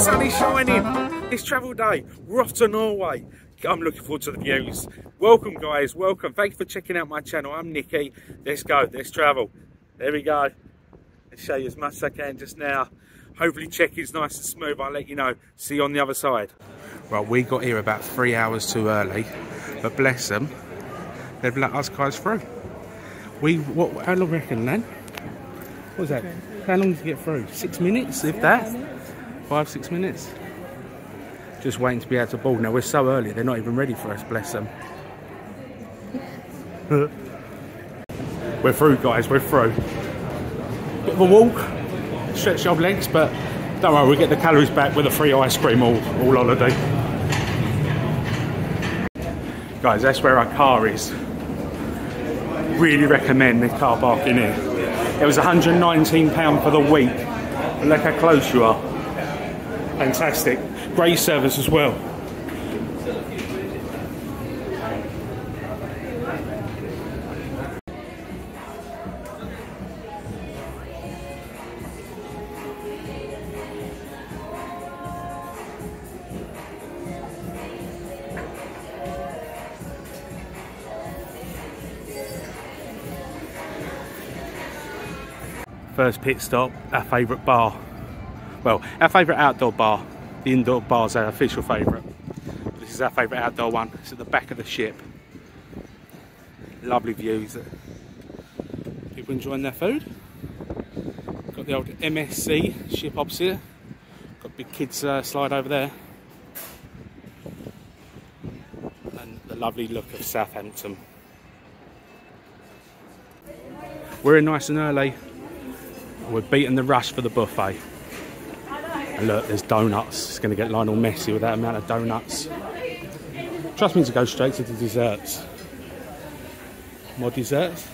sun is shining. It's travel day. We're off to Norway. I'm looking forward to the views. Welcome, guys. Welcome. Thanks for checking out my channel. I'm Nicky. Let's go. Let's travel. There we go. Let's show you as much as I can just now. Hopefully, check-in's nice and smooth. I'll let you know. See you on the other side. Right, we got here about three hours too early, but bless them, they've let us guys through. We what? How long reckon, Lan? What was that? How long did you get through? Six minutes, if that. Five, six minutes. Just waiting to be able to board. Now we're so early, they're not even ready for us. Bless them. we're through, guys. We're through. Bit of a walk, stretch your legs, but don't worry, we get the calories back with a free ice cream all all holiday. Guys, that's where our car is. Really recommend the car parking here. It was £119 for the week. Look how close you are. Fantastic. Great service as well. First pit stop, our favourite bar. Well, our favourite outdoor bar. The indoor bar's our official favourite. This is our favourite outdoor one. It's at the back of the ship. Lovely views. People enjoying their food. Got the old MSC ship opposite. Got big kids uh, slide over there. And the lovely look of Southampton. We're in nice and early. We're beating the rush for the buffet. Look, there's donuts. It's going to get Lionel messy with that amount of donuts. Trust me to go straight to the desserts. More desserts.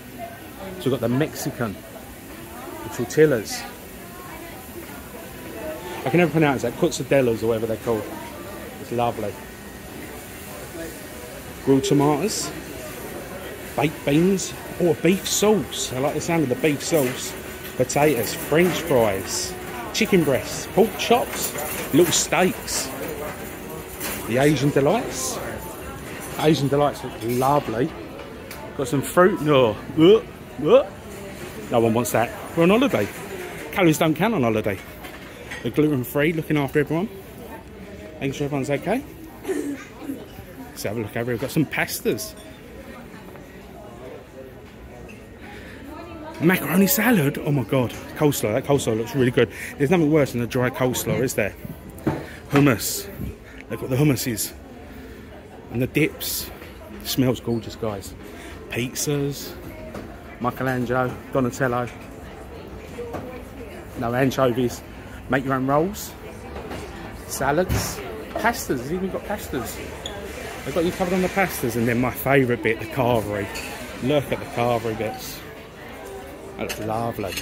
So we've got the Mexican, the tortillas. I can never pronounce that. Quesadillas or whatever they're called. It's lovely. Grilled tomatoes, baked beans, or beef sauce. I like the sound of the beef sauce potatoes, french fries, chicken breasts, pork chops, little steaks. The Asian Delights. Asian Delights look lovely. Got some fruit. No. No one wants that. We're on holiday. Calories don't count on holiday. They're gluten free, looking after everyone. Making sure everyone's okay. Let's have a look over here. We've got some pastas. Macaroni salad. Oh my god. Coleslaw. That coleslaw looks really good. There's nothing worse than a dry coleslaw, is there? Hummus. Look what the hummus is. And the dips. Smells gorgeous, guys. Pizzas. Michelangelo. Donatello. No anchovies. Make your own rolls. Salads. Pastas. They've even got pastas. They've got you covered on the pastas. And then my favourite bit, the carvery. Look at the carvery bits. That looks lovely.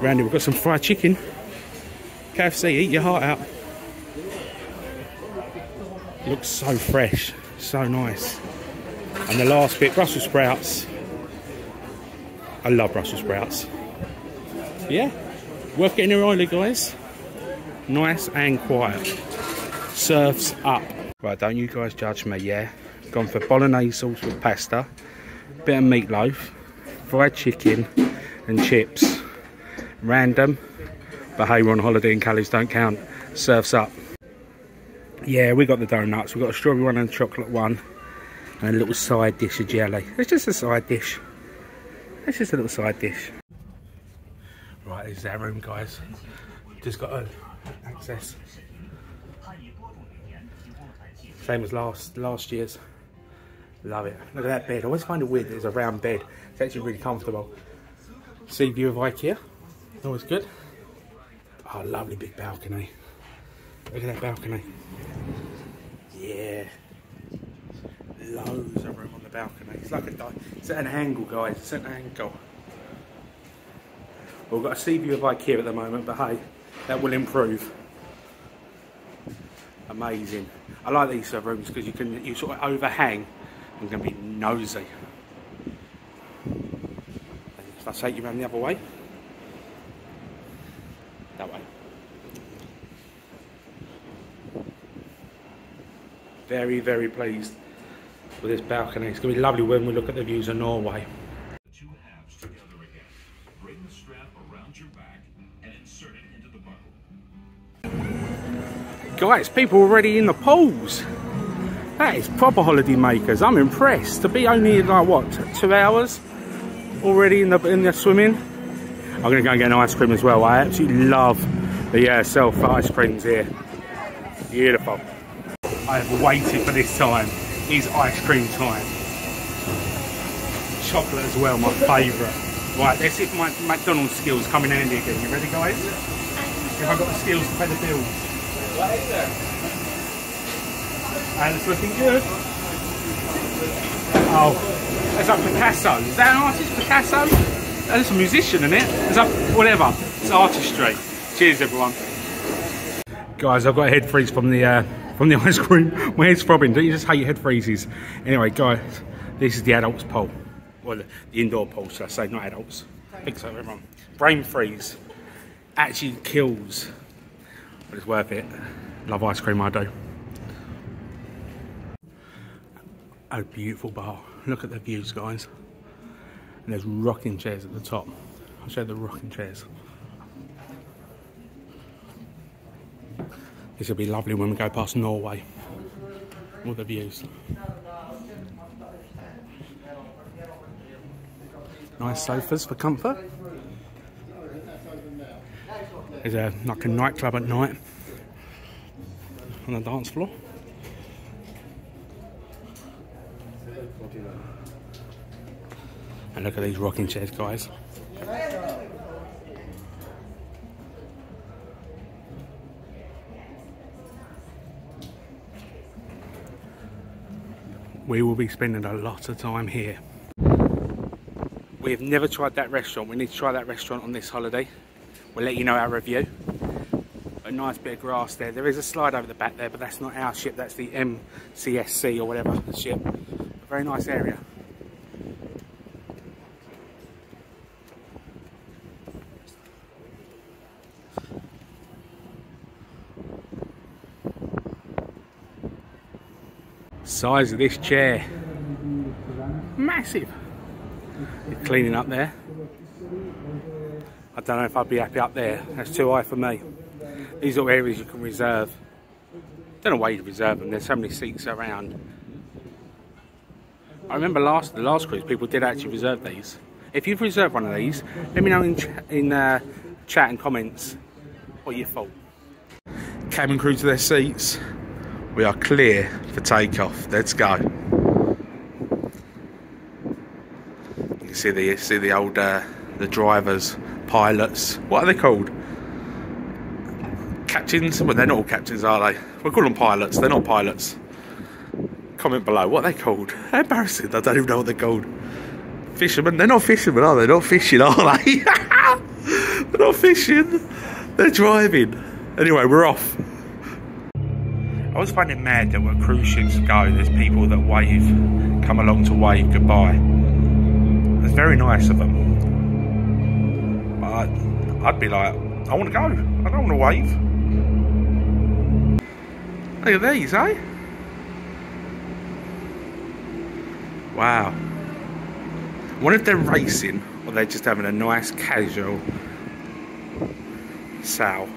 Randy, we've got some fried chicken. KFC, eat your heart out. Looks so fresh, so nice. And the last bit, Brussels sprouts. I love Brussels sprouts. Yeah, worth getting here early, guys. Nice and quiet. Surfs up. Right, don't you guys judge me, yeah? Gone for bolognese sauce with pasta bit of meatloaf, fried chicken and chips. Random, but hey, we're on holiday and calories don't count. Surfs up. Yeah, we got the donuts. We got a strawberry one and a chocolate one. And a little side dish of jelly. It's just a side dish. It's just a little side dish. Right, this is our room, guys. Just got access. Same as last last year's. Love it. Look at that bed. I always find it weird it's a round bed. It's actually really comfortable. Sea view of Ikea. Always good. Oh, lovely big balcony. Look at that balcony. Yeah. Loads of room on the balcony. It's like a, it's at an angle, guys. It's at an angle. Well, we've got a sea view of Ikea at the moment, but hey, that will improve. Amazing. I like these sort of rooms because you can you sort of overhang I'm going to be nosy. If I take you around the other way. That way. Very, very pleased with this balcony. It's going to be lovely when we look at the views of Norway. The two halves together again. Bring the strap around your back and insert it into the buckle. Guys, people already in the pools. That is proper holiday makers. I'm impressed. To be only like what, two hours already in the in the swimming. I'm gonna go and get an ice cream as well. I absolutely love the uh, self ice creams here. Beautiful. I have waited for this time. It's ice cream time. Chocolate as well, my favourite. Right, let's see if my McDonald's skills come in handy again. You ready, guys? If I've got the skills to pay the bills. And it's looking good. Oh, that's like Picasso. Is that an artist, Picasso? That's a musician, isn't it? It's like, whatever. It's artistry. Cheers, everyone. Guys, I've got a head freeze from the uh, from the ice cream. My head's throbbing. Don't you just hate your head freezes? Anyway, guys, this is the adults pool. Well, the, the indoor pool, so I say, not adults. I think so, everyone. Brain freeze. Actually kills. But it's worth it. Love ice cream, I do. A beautiful bar. Look at the views, guys. And there's rocking chairs at the top. I'll show you the rocking chairs. This will be lovely when we go past Norway. All the views. Nice sofas for comfort. There's a like a nightclub at night on the dance floor. And look at these rocking chairs, guys. We will be spending a lot of time here. We have never tried that restaurant. We need to try that restaurant on this holiday. We'll let you know our review. A nice bit of grass there. There is a slide over the back there, but that's not our ship. That's the MCSC or whatever ship. A very nice area. Size of this chair. Massive. You're cleaning up there. I don't know if I'd be happy up there. That's too high for me. These are areas you can reserve. Don't know why you'd reserve them. There's so many seats around. I remember last the last cruise, people did actually reserve these. If you've reserved one of these, let me know in, ch in uh, chat and comments what you thought. Cabin crew to their seats. We are clear for takeoff. Let's go. You see the see the old uh, the drivers, pilots. What are they called? Captains? Well, they're not all captains, are they? We call them pilots. They're not pilots. Comment below. What are they called? How embarrassing. I don't even know what they're called. Fishermen. They're not fishermen, are they? They're not fishing, are they? they're not fishing. They're driving. Anyway, we're off. I always find it mad that when cruise ships go, there's people that wave, come along to wave goodbye. It's very nice of them. But I'd, be like, I want to go. I don't want to wave. Look at these, eh? Wow. Wonder if they're racing or they're just having a nice casual sow.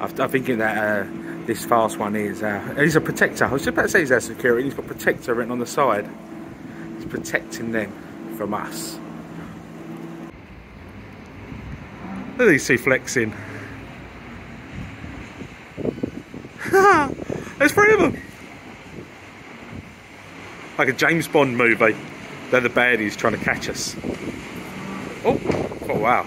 I'm thinking that uh, this fast one is uh, he's a protector. I was just about to say he's our security. He's got protector written on the side. He's protecting them from us. Look at these two flexing. There's three of them. Like a James Bond movie. They're the baddies trying to catch us. Oh, oh wow.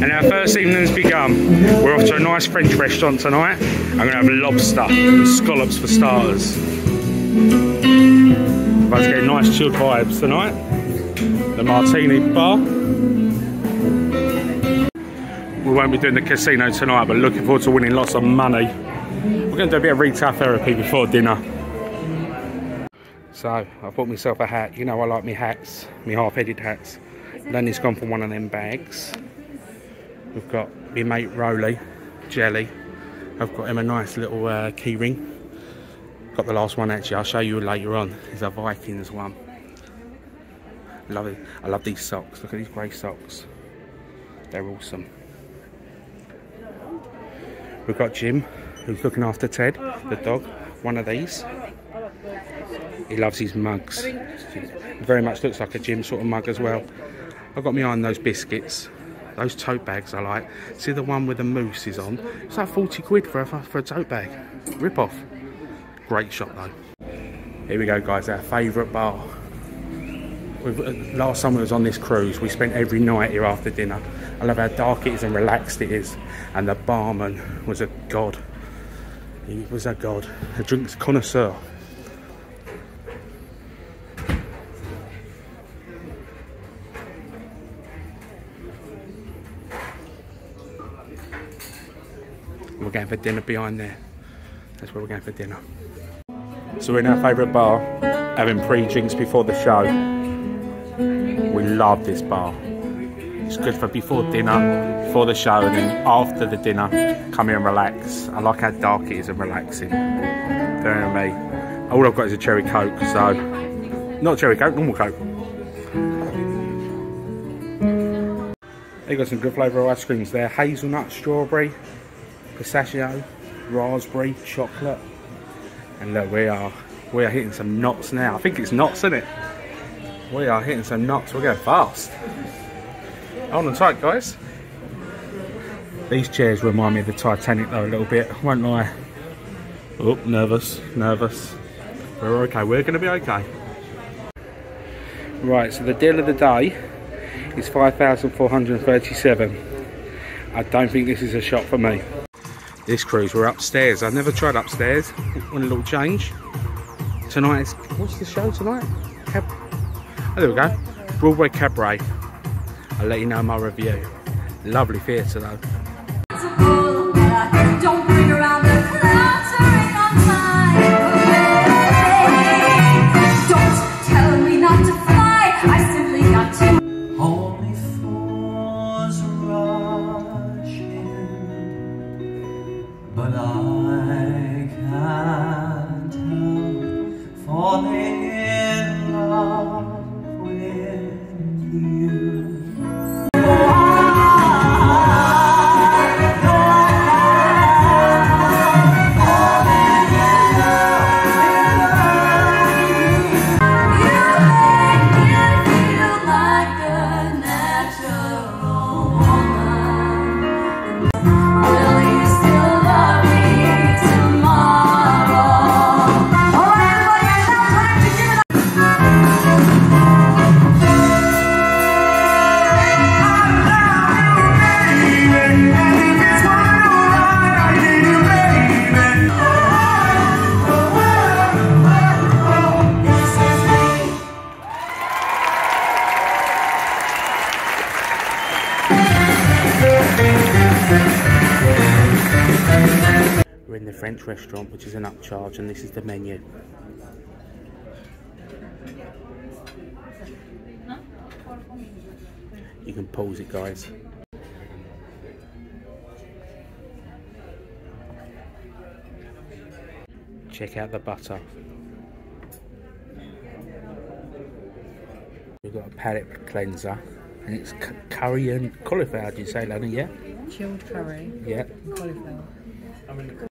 And our first evening's begun. We're off to a nice French restaurant tonight. I'm to have lobster and scallops for starters. About to get nice chilled vibes tonight. The Martini Bar. We won't be doing the casino tonight, but looking forward to winning lots of money. We're to do a bit of retail therapy before dinner. So, I bought myself a hat. You know I like me hats, me half-headed hats. Lenny's gone for one of them bags. We've got my mate Roly, Jelly. I've got him a nice little uh, key ring. Got the last one actually, I'll show you later on. It's a Vikings one. Love it. I love these socks. Look at these grey socks. They're awesome. We've got Jim, who's looking after Ted, the dog. One of these. He loves his mugs. Very much looks like a Jim sort of mug as well. I've got my eye on those biscuits. Those tote bags I like. See the one with the moose is on? It's like 40 quid for a, for a tote bag. Rip off. Great shop though. Here we go guys, our favourite bar. We've, uh, last we was on this cruise, we spent every night here after dinner. I love how dark it is and relaxed it is. And the barman was a god. He was a god. A drinks connoisseur. We're going for dinner behind there. That's where we're going for dinner. So we're in our favourite bar, having pre-drinks before the show. We love this bar. It's good for before dinner, before the show, and then after the dinner, come here and relax. I like how dark it is and relaxing. Very me. All I've got is a cherry coke, so not cherry coke, normal coke. They got some good flavour ice creams there. Hazelnut, strawberry, pistachio, raspberry, chocolate. And look, we are we are hitting some knots now. I think it's knots, isn't it? We are hitting some knots. We're going fast. Hold on tight, guys. These chairs remind me of the Titanic though a little bit. Won't lie. Oh, nervous, nervous. We're okay. We're going to be okay. Right. So the deal of the day is five thousand four hundred thirty-seven. I don't think this is a shot for me. This cruise, we're upstairs. I've never tried upstairs. Want a little change? Tonight is, what's the show tonight? Cab oh, there we go. Broadway Cabaret. I'll let you know my review. Lovely theatre though. Which is an upcharge, and this is the menu. You can pause it, guys. Check out the butter. We've got a palate cleanser, and it's cu- curry and cauliflower. Did you say, Lana? Yeah. chilled curry, Yeah. cauliflower.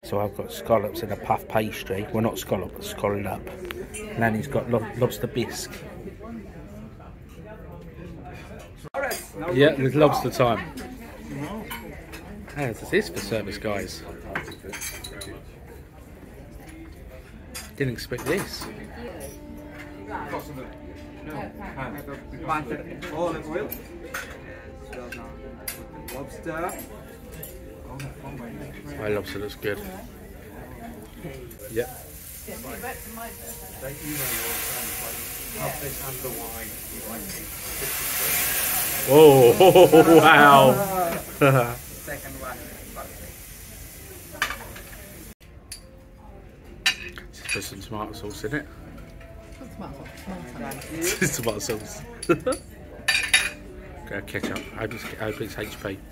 So I've got scallops and a puff pastry. Well, not scallop, but scalloped up. Nanny's got lo- lobster bisque. Yeah, with lobster time. How does this for service, guys? Didn't expect this. butter, olive oil, lobster, My lobster looks good. Yep. Oh, wow. some tomato sauce in it. Tomato, tomato. tomato sauce. ketchup. I it's, I hope it's HP. HP's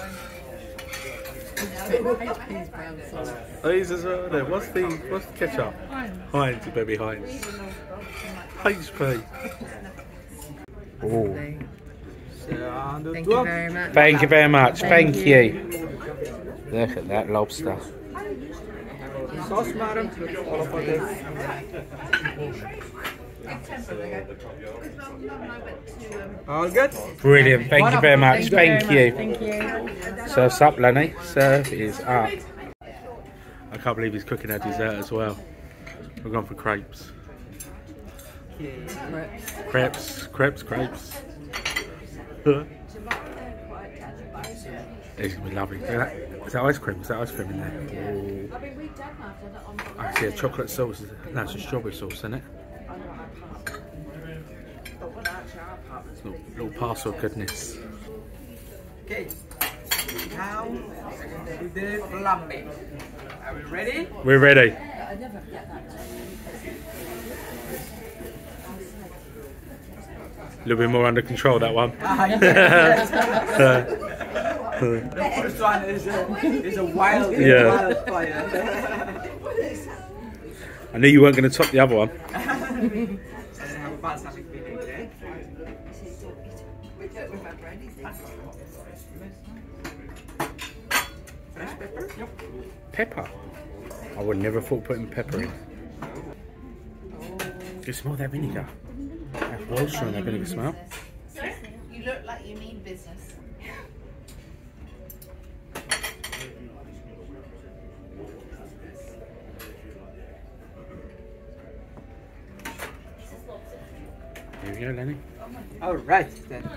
brown sauce. These as well. There. What's the what's the ketchup? Heinz, baby Heinz. HP. Oh. Thank you very much. Thank you very much. Thank, Thank you. Look at that lobster. Sauce, madam. All of this. All good? Brilliant. Thank you very much. Thank very you. much. Thank you. Serve's up, Lenny. Serve is up. I can't believe he's cooking our dessert as well. We're going for crepes. Crepes, crepes, crepes. It's gonna be lovely. Is that, is that ice cream? Is that ice cream in there? I see a chocolate sauce. No, it's a strawberry sauce, isn't it? Little, little parcel of goodness. Okay. Now, we did flambe. Are we ready? We're ready. A little bit more under control, that one. Ah, yeah. the first one is a, is a wild, Yeah. wild fire. I knew you weren't going to top the other one. Pepper. I would never thought putting pepper in. Do you smell that vinegar? That well strong, that vinegar smell. You look like you mean business. Here we go, Lenny. All right then.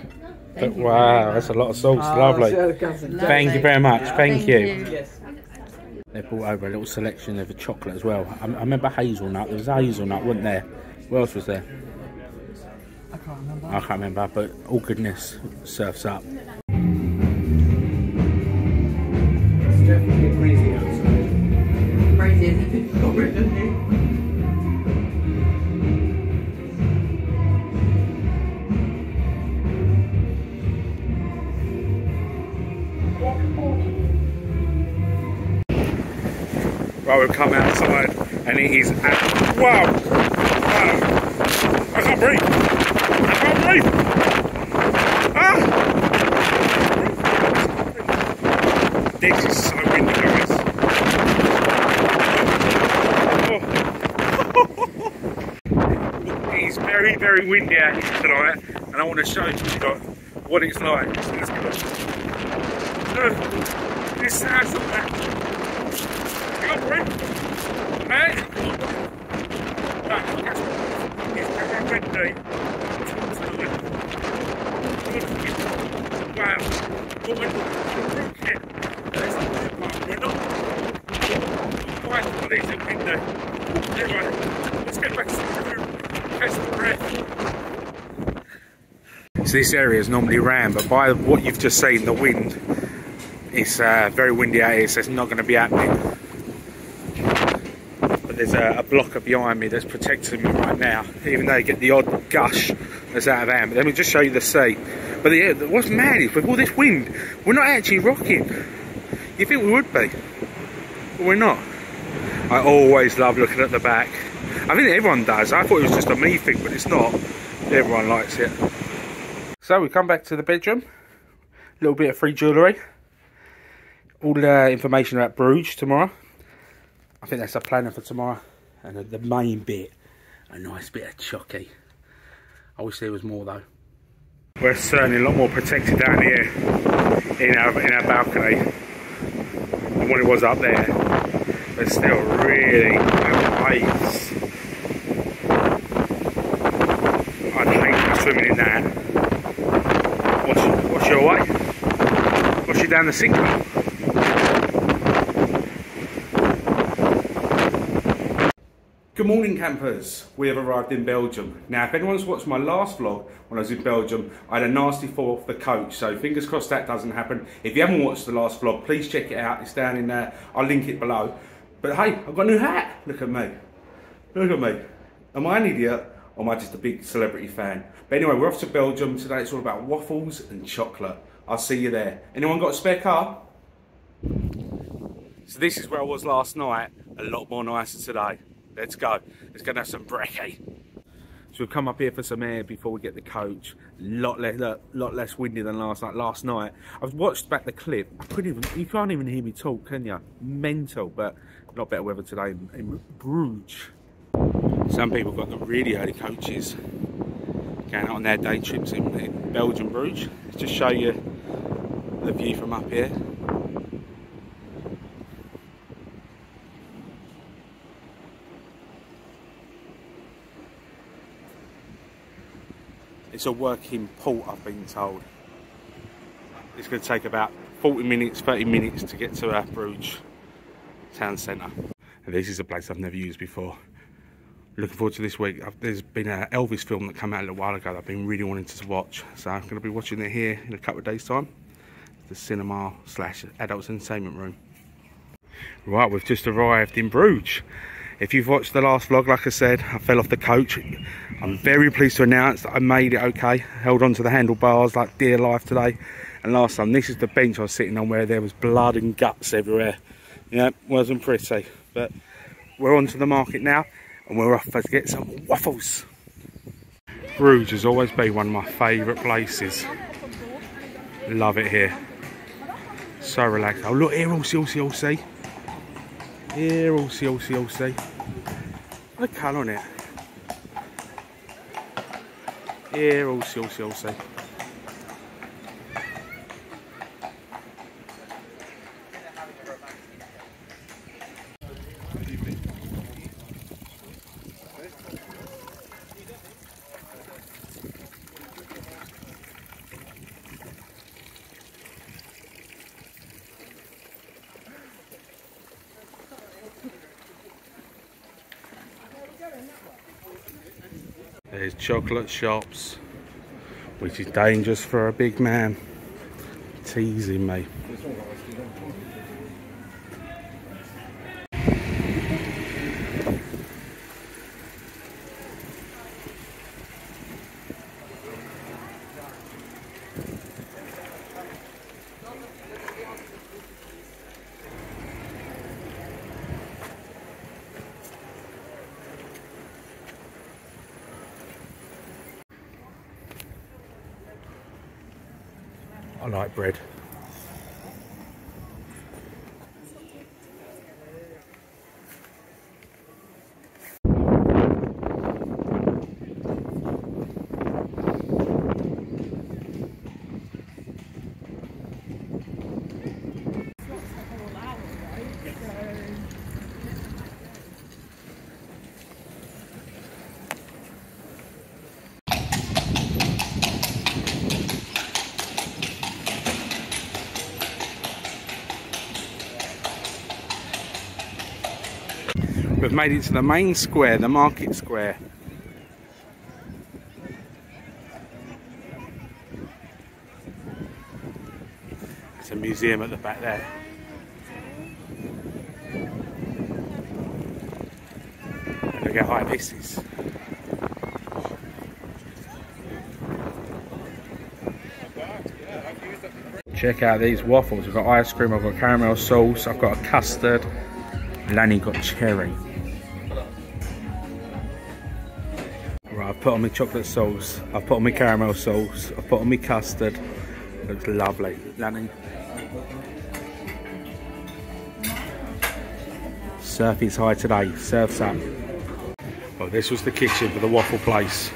But wow, that's a lot of sauce. Ah, Lovely. so it comes in- Thank you very much. Thank you. Yes. They brought over a little selection of the chocolate as well. I, I remember hazelnut. There was hazelnut, wasn't there? What else was there? I can't remember. I can't remember, but all goodness surfs up. It is at, wow, wow, I can't breathe, I can't breathe, ah! This is so windy guys. Oh. it is very, very windy out here tonight and I want to show you what it's like. Let's go. This sounds like that. Can't breathe. Hey. Ah, yes. Windy. Wow. So this area is normally ram, but by what you've just seen, the wind, it's uh, very windy out here, so it's not going to be happening there's a, a blocker behind me that's protecting me right now, even though you get the odd gush that's out of hand. But let me just show you the sea. But the, what's mad is with all this wind, we're not actually rocking. You think we would be, but we're not. I always love looking at the back. I think everyone does. I thought it was just a me thing, but it's not. Everyone likes it. So we come back to the bedroom. A little bit of free jewellery. All the information about Bruges tomorrow. I think that's the planner for tomorrow. And the main bit, a nice bit of chocky. I wish there was more though. We're certainly a lot more protected down here in our in our balcony than what it was up there. But still really waves. I'd hate swimming in that. Wash, wash you away. Wash you down the sink. Good morning campers, we have arrived in Belgium. Now if anyone's watched my last vlog when I was in Belgium, I had a nasty fall off the coach, so fingers crossed that doesn't happen. If you haven't watched the last vlog, please check it out, it's down in there, I'll link it below. But hey, I've got a new hat, look at me, look at me. Am I an idiot or am I just a big celebrity fan? But anyway, we're off to Belgium today. It's all about waffles and chocolate. I'll see you there. Anyone got a spare car? So this is where I was last night. A lot more nicer today. Let's go. Let's go and have some brekkie. Eh? So we've come up here for some air before we get the coach. Lot less, lot, lot less windy than last night. Last night, I've watched back the clip. I couldn't even, you can't even hear me talk, can you? Mental, but a lot better weather today in, in Bruges. Some people got the really early coaches going out on their day trips in, in Belgium, Bruges. Just show you the view from up here. It's a working port, I've been told. It's going to take about 40 minutes, 30 minutes to get to our Bruges town centre. This is a place I've never used before. Looking forward to this week. There's been an Elvis film that came out a little while ago that I've been really wanting to watch. So I'm going to be watching it here in a couple of days' time. The cinema slash adults entertainment room. Right, we've just arrived in Bruges. If you've watched the last vlog, like I said, I fell off the coach. I'm very pleased to announce that I made it okay. Held on to the handlebars like dear life today. And last time, this is the bench I was sitting on where there was blood and guts everywhere. Yeah, wasn't pretty. But we're on to the market now and we're off to get some waffles. Bruges has always been one of my favourite places. Love it here. So relaxed. Oh look here, all see, all see, all see. Here, all see, all see, all see. The colour on it. Here, all see, all see, all see. There's chocolate shops, which is dangerous for a big man. Teasing me. I like bread. Made it to the main square, the market square. There's a museum at the back there. Look how high this is. Check out these waffles. I've got ice cream, I've got caramel sauce, I've got a custard. Lanny got cherry. Put on my chocolate sauce, I've put on my caramel sauce, I've put on my custard. Looks lovely. Lanny. Surf is high today, surf's up. Well, this was the kitchen for the waffle place.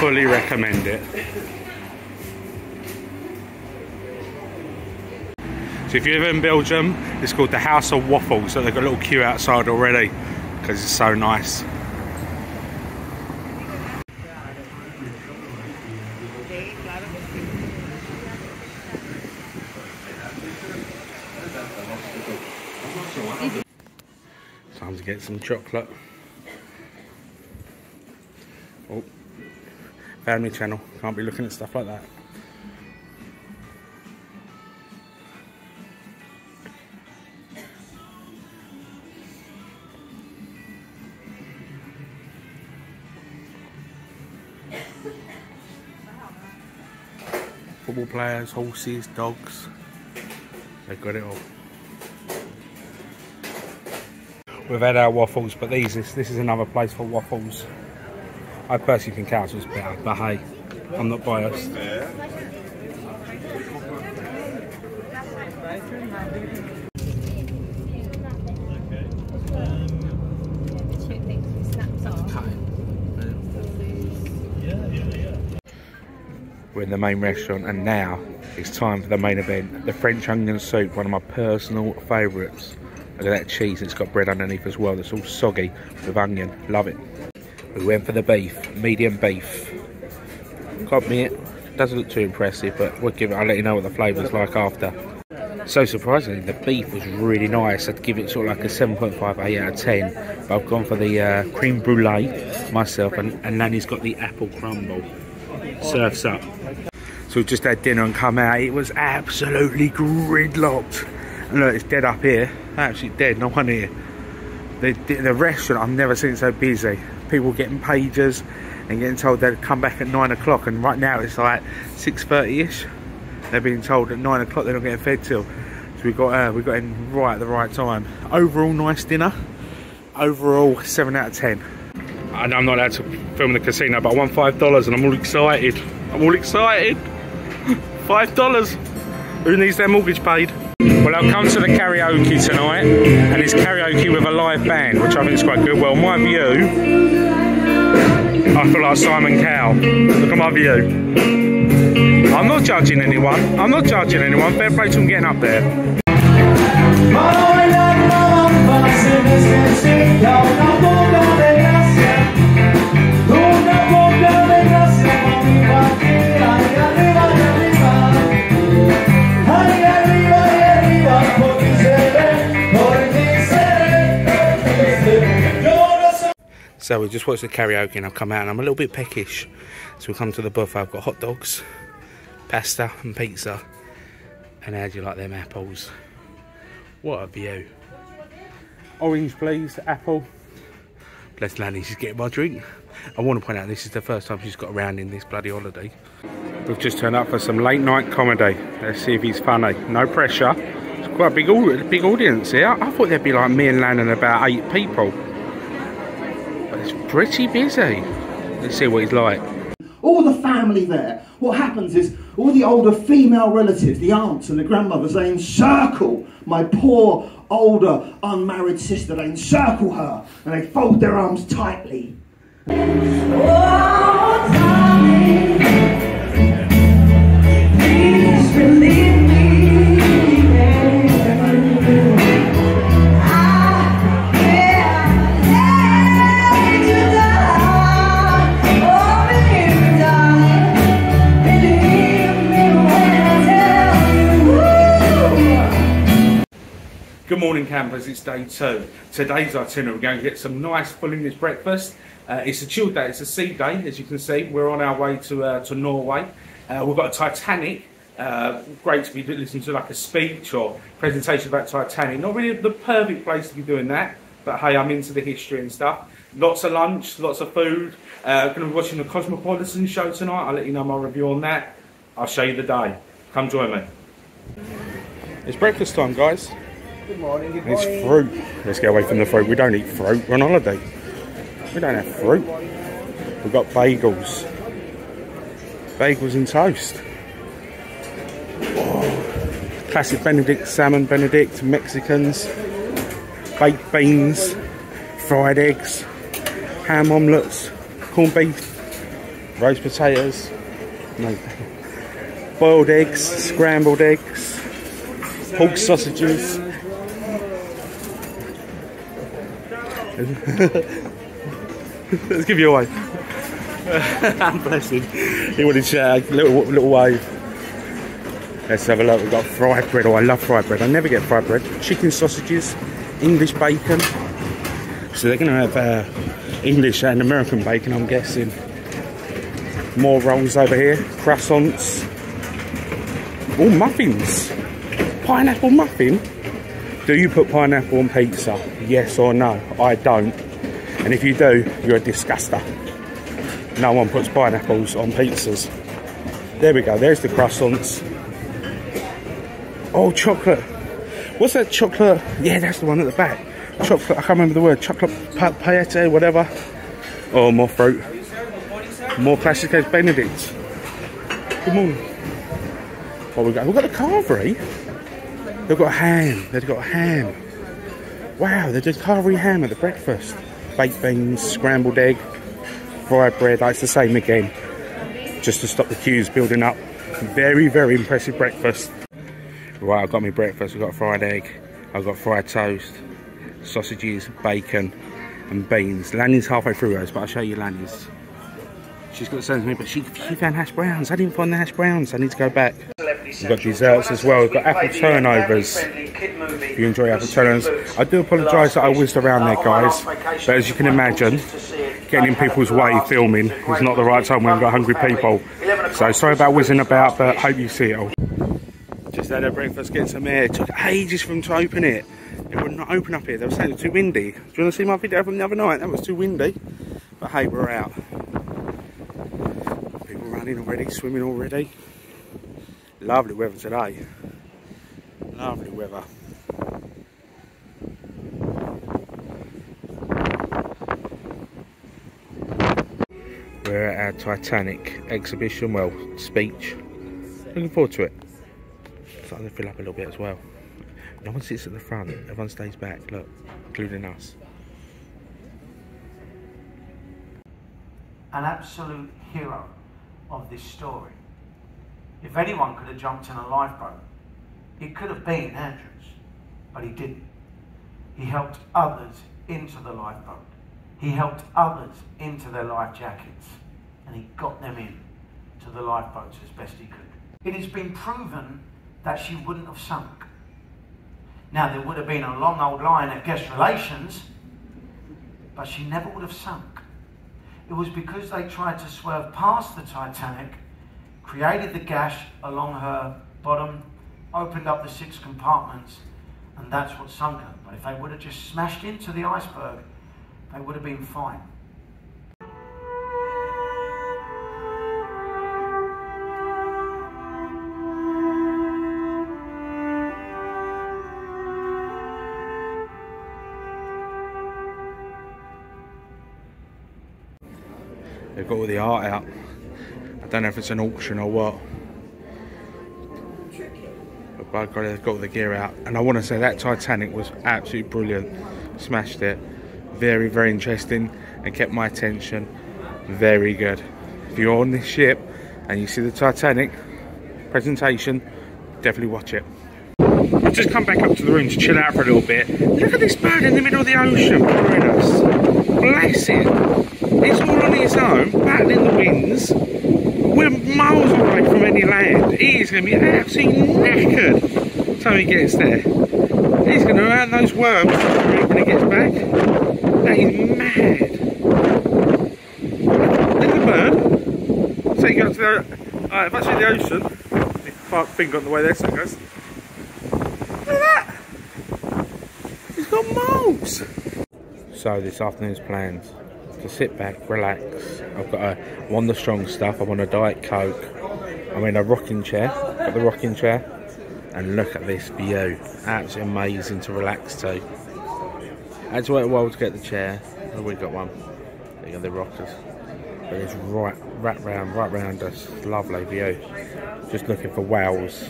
Fully recommend it. So if you're ever in Belgium, it's called the House of Waffles. So they've got a little queue outside already because it's so nice. get some chocolate. Oh, family channel, can't be looking at stuff like that. Football players, horses, dogs, they've got it all. We've had our waffles, but these this, this is another place for waffles. I personally think ours was better, but hey, I'm not biased. We're in the main restaurant, and now it's time for the main event. The French onion soup, one of my personal favourites. Look at that cheese, it's got bread underneath as well. It's all soggy with onion. Love it. We went for the beef, medium beef. Can't it doesn't look too impressive, but we'll give it. I'll let you know what the flavour's like after. So surprisingly, the beef was really nice. I'd give it sort of like a 7.5, 8 out of 10. But I've gone for the uh, cream brulee myself, and, and Nanny's got the apple crumble. Surfs up. So we just had dinner and come out. It was absolutely gridlocked. Look, it's dead up here. Absolutely dead. No one here. The, the, restaurant, I've never seen so busy. People getting pages and getting told they'd come back at nine o'clock. And right now it's like 6.30ish. They're being told at nine o'clock they're not getting fed till. So we got uh, we got in right at the right time. Overall, nice dinner. Overall, seven out of ten. And I'm not allowed to film in the casino, but I won five dollars, and I'm all excited. I'm all excited. Five dollars. Who needs their mortgage paid? Well, I've come to the karaoke tonight, and it's karaoke with a live band, which I think is quite good. Well, my view, I feel like Simon Cowell. Look at my view. I'm not judging anyone. I'm not judging anyone. Fair play to getting up there. So we just watched the karaoke and I've come out and I'm a little bit peckish. So we come to the buffet. I've got hot dogs, pasta and pizza. And how do you like them apples? What a view. Orange please, apple. Bless Lanny, she's getting my drink. I want to point out this is the first time she's got around in this bloody holiday. We've just turned up for some late night comedy. Let's see if he's funny. No pressure. It's quite a big, big audience here. I thought there'd be like me and Lan and about eight people. But it's pretty busy. Let's see what he's like. all the family there. What happens is all the older female relatives, the aunts and the grandmothers, they encircle my poor older unmarried sister. They encircle her and they fold their arms tightly. Good morning, campers. It's day two. Today's itinerary, we're going to get some nice full English breakfast. Uh, it's a chill day. It's a sea day, as you can see. We're on our way to uh, to Norway. Uh, we've got a Titanic. Uh, great to be listening to like a speech or presentation about Titanic. Not really the perfect place to be doing that, but hey, I'm into the history and stuff. Lots of lunch, lots of food. Uh, going to be watching the Cosmopolitan show tonight. I'll let you know my review on that. I'll show you the day. Come join me. It's breakfast time, guys. Good morning, good And It's fruit. Let's get away from the fruit. We don't eat fruit. We're on holiday. We don't have fruit. We've got bagels. Bagels and toast. Oh, Classic Benedict salmon Benedict, Mexicans, baked beans, fried eggs, ham omelettes, corned beef, roast potatoes, no, boiled eggs, scrambled eggs, pork sausages. Let's give you a wave. Bless him. He wanted to uh, little little wave. Let's have a look. We've got fried bread. Oh, I love fried bread. I never get fried bread. Chicken sausages, English bacon. So they're going to have uh, English and American bacon, I'm guessing. More rolls over here. Croissants. Oh, muffins. Pineapple muffin. Do you put pineapple on pizza? Yes or no? I don't. And if you do, you're a disguster. No one puts pineapples on pizzas. There we go. There's the croissants. Oh, chocolate. What's that chocolate? Yeah, that's the one at the back. Chocolate. I can't remember the word. Chocolate pa- paillette, whatever. Oh, more fruit. More classic as Benedict. Good morning. What we got? We've got the carvery. They've got ham. They've got ham. Wow, they did carvery ham at the breakfast. Baked beans, scrambled egg, fried bread. That's the same again. Just to stop the queues building up. Very, very impressive breakfast. Right, I've got my breakfast. I've got fried egg. I've got fried toast, sausages, bacon, and beans. Lanny's halfway through those, but I'll show you Lanny's. She's got same as me, but she, she found hash browns. I didn't find the hash browns. I need to go back. We've got desserts as well. We've got apple turnovers. If you enjoy apple turnovers. I do apologise that I whizzed around there, guys. But as you can imagine, getting in people's way filming is not the right time when we've got hungry people. So sorry about whizzing about, but hope you see it all. Just had a breakfast, get some air. It took ages for them to open it. It would not open up here. They were saying it was too windy. Do you want to see my video from the other night? That was too windy. But hey, we're out. Running already, swimming already. Lovely weather today. Lovely weather. We're at our Titanic exhibition, well, speech. Looking forward to it. Starting to fill up a little bit as well. No one sits at the front, everyone stays back, look, including us. an absolute hero of this story. If anyone could have jumped in a lifeboat, it could have been Andrews, but he didn't. He helped others into the lifeboat. He helped others into their life jackets, and he got them in to the lifeboats as best he could. It has been proven that she wouldn't have sunk. Now, there would have been a long old line at guest relations, but she never would have sunk. It was because they tried to swerve past the Titanic, created the gash along her bottom, opened up the six compartments, and that's what sunk her. But if they would have just smashed into the iceberg, they would have been fine. The art out. I don't know if it's an auction or what. But by God, they've got the gear out. And I want to say that Titanic was absolutely brilliant. Smashed it. Very, very interesting and kept my attention. Very good. If you're on this ship and you see the Titanic presentation, definitely watch it. We've just come back up to the room to chill out for a little bit. Look at this bird in the middle of the ocean. Bless it. On its own, battling the winds. We're miles away from any land. He is going to be absolutely knackered till he gets there. He's going to earn those worms when he gets back. That is mad. At bird. So you go to the, uh, I the ocean, Park on the way there, so goes. Look at that! He's got moles! So this afternoon's plans to sit back, relax. I've got a one the strong stuff. I'm on a diet coke. I'm in a rocking chair. Got the rocking chair, and look at this view. Absolutely amazing to relax to. I had to wait a while to get the chair. Oh, we got one. There go, the rockers. But it's right, right round, right round us. Lovely view. Just looking for whales.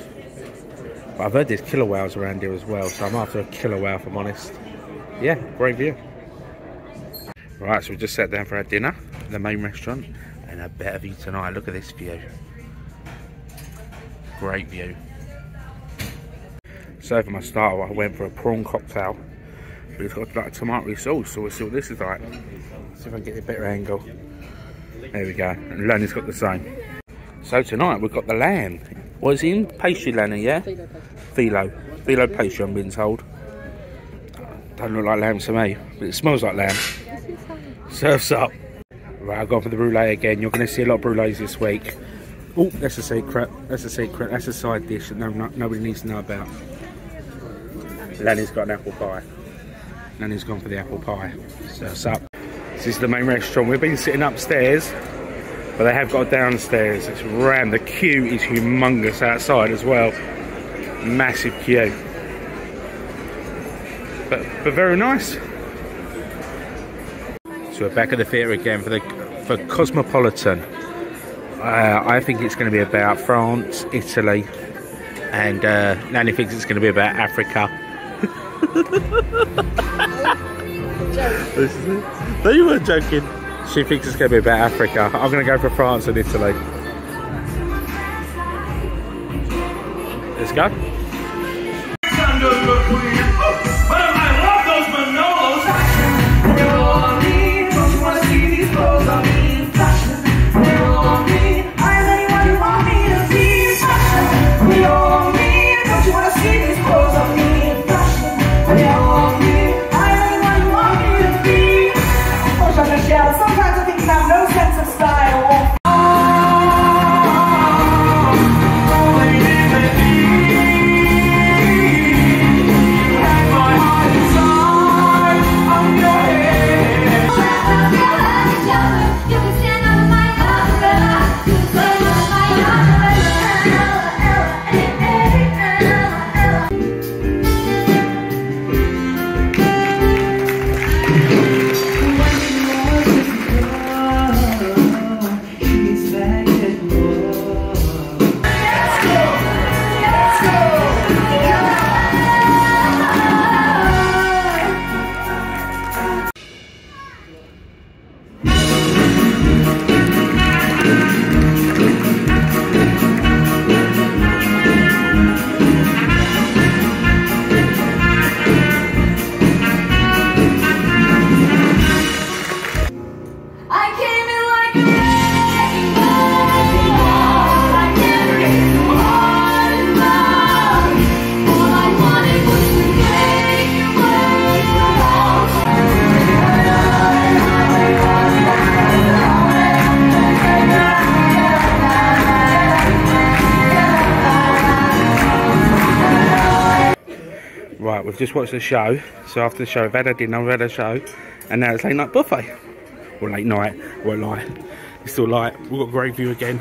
But I've heard there's killer whales around here as well, so I'm after a killer whale if I'm honest. Yeah, great view. Right, so we just sat down for our dinner in the main restaurant and a better view tonight. Look at this view. Great view. So for my starter, I went for a prawn cocktail. It's got like tomato sauce, so we'll see what this is like. See if I can get a better angle. There we go. And Lenny's got the same. So tonight we've got the lamb. What is he in? Pastry Lenny, yeah? Philo. Philo pastry, I'm being told. Don't look like lamb to me, but it smells like lamb. Surfs up. Right, I've gone for the brulee again. You're going to see a lot of brulees this week. Oh, that's a secret. That's a secret. That's a side dish that no, no, nobody needs to know about. Lenny's got an apple pie. Lenny's gone for the apple pie. Surfs up. This is the main restaurant. We've been sitting upstairs But they have got downstairs. It's rammed. The queue is humongous outside as well. Massive queue. But, but very nice. So we're back at the theatre again for the for Cosmopolitan. Uh, I think it's going to be about France, Italy, and uh, Nanny thinks it's going to be about Africa. this is it. No, you weren't joking. She thinks it's going to be about Africa. I'm going to go for France and Italy. Let's go. Just watched the show. So after the show, we've had a dinner, we've had a show, and now it's late night buffet. Or late night, won't lie. It's still light. We've got great view again.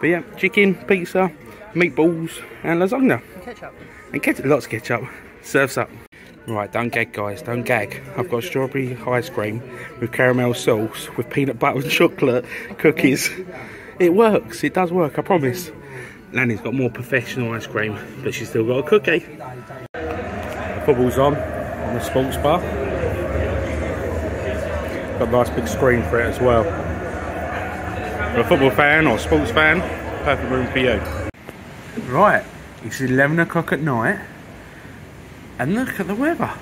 But yeah, chicken, pizza, meatballs, and lasagna. Ketchup. And ketchup, lots of ketchup. Serves up. Right, don't gag, guys, don't gag. I've got strawberry ice cream with caramel sauce, with peanut butter and chocolate cookies. It works, it does work, I promise. Lanny's got more professional ice cream, but she's still got a cookie. Football's on, on the sports bar. Got a nice big screen for it as well. For a football fan or sports fan, perfect room for you. Right, it's 11 o'clock at night, and look at the weather.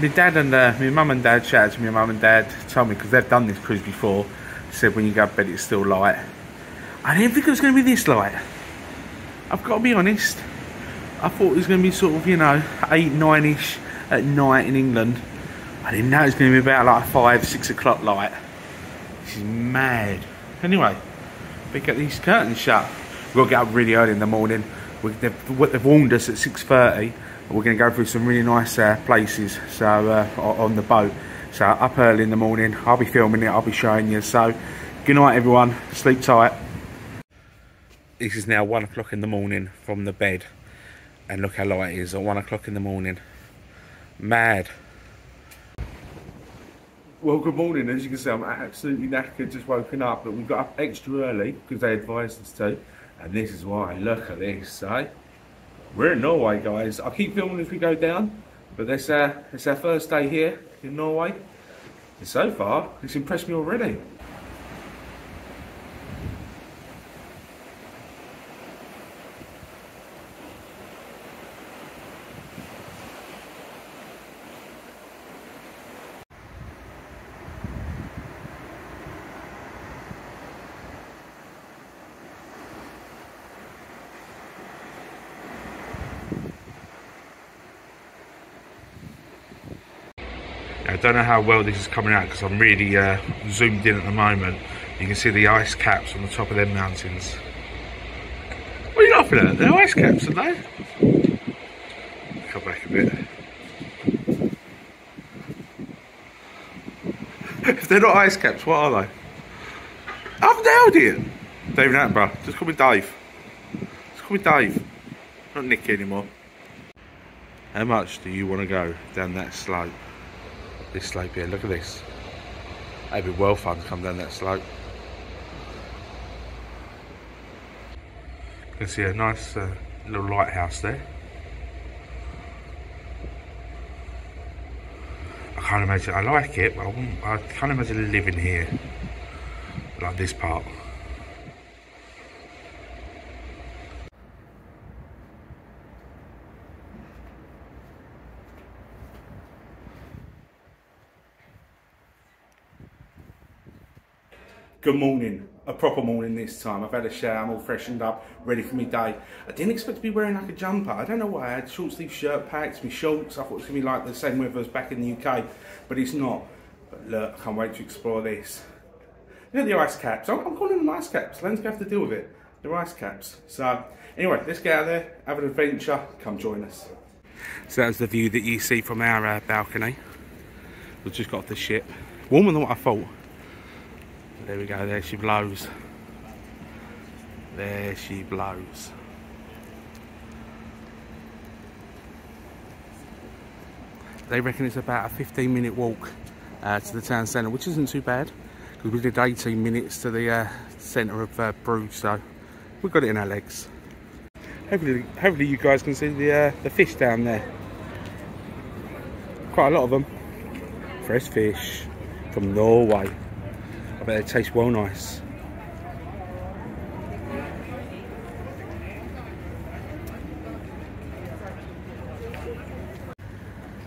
My dad and uh, my mum and dad, shout out to my mum and dad, told me because they've done this cruise before, said when you go to bed it's still light. I didn't think it was going to be this light. I've got to be honest. I thought it was going to be sort of, you know, 8, 9 ish at night in England. I didn't know it was going to be about like 5, 6 o'clock light. This is mad. Anyway, we get these curtains shut. We've got to get up really early in the morning. We, they've, they've warned us at 6.30. We're going to go through some really nice uh, places so uh, on the boat. So up early in the morning. I'll be filming it. I'll be showing you. So good night, everyone. Sleep tight. This is now one o'clock in the morning from the bed, and look how light it is at one o'clock in the morning. Mad. Well, good morning. As you can see, I'm absolutely knackered, just woken up, but we got up extra early because they advised us to, and this is why. Look at this, eh? We're in Norway, guys. I'll keep filming as we go down, but this, uh, it's our first day here in Norway, and so far, it's impressed me already. How well this is coming out because I'm really uh, zoomed in at the moment. You can see the ice caps on the top of them mountains. What are you laughing at? They're ice caps, aren't they? Come back a bit. if they're not ice caps, what are they? the hell, do you? David Attenborough. Just call me Dave. Just call me Dave. Not Nicky anymore. How much do you want to go down that slope? This slope here, look at this. It'd be well fun to come down that slope. You can see a nice uh, little lighthouse there. I can't imagine, I like it, but I, I can't imagine living here, like this part. Good morning. A proper morning this time. I've had a shower, I'm all freshened up, ready for my day. I didn't expect to be wearing like a jumper. I don't know why. I had short sleeve shirt packs, my shorts. I thought it was going to be like the same weather as back in the UK, but it's not. But look, I can't wait to explore this. Look at the ice caps. I'm, I'm calling them ice caps. Len's going to have to deal with it. They're ice caps. So, anyway, let's get out there, have an adventure. Come join us. So that's the view that you see from our uh, balcony. We've just got off the ship. Warmer than what I thought. There we go, there she blows. There she blows. They reckon it's about a 15 minute walk uh, to the town centre, which isn't too bad because we did 18 minutes to the uh, centre of uh, Bruges, so we've got it in our legs. Hopefully, hopefully you guys can see the uh, the fish down there. Quite a lot of them. Fresh fish from Norway. I bet they taste well nice.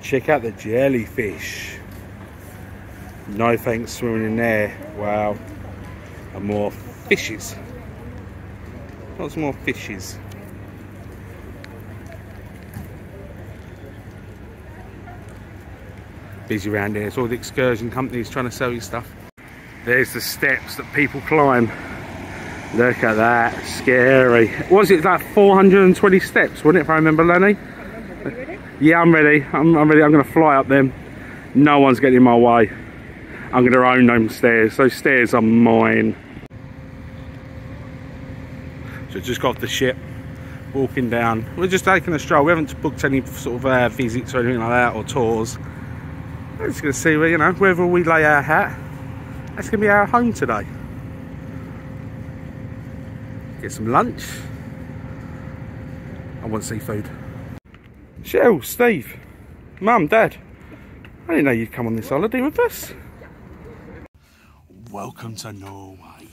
Check out the jellyfish. No thanks swimming in there. Wow. And more fishes. Lots more fishes. Busy around here. It's all the excursion companies trying to sell you stuff. There's the steps that people climb. Look at that, scary. Was it that 420 steps, wasn't it, if I remember, Lenny? Yeah, I'm ready. I'm, I'm ready. I'm going to fly up them. No one's getting in my way. I'm going to own them stairs. Those stairs are mine. So just got the ship, walking down. We're just taking a stroll. We haven't booked any sort of uh, visits or anything like that, or tours. We're just going to see where, you know, wherever we lay our hat. That's going to be our home today. Get some lunch. I want seafood. Cheryl, Steve, Mum, Dad. I didn't know you'd come on this holiday with us. Welcome to Norway.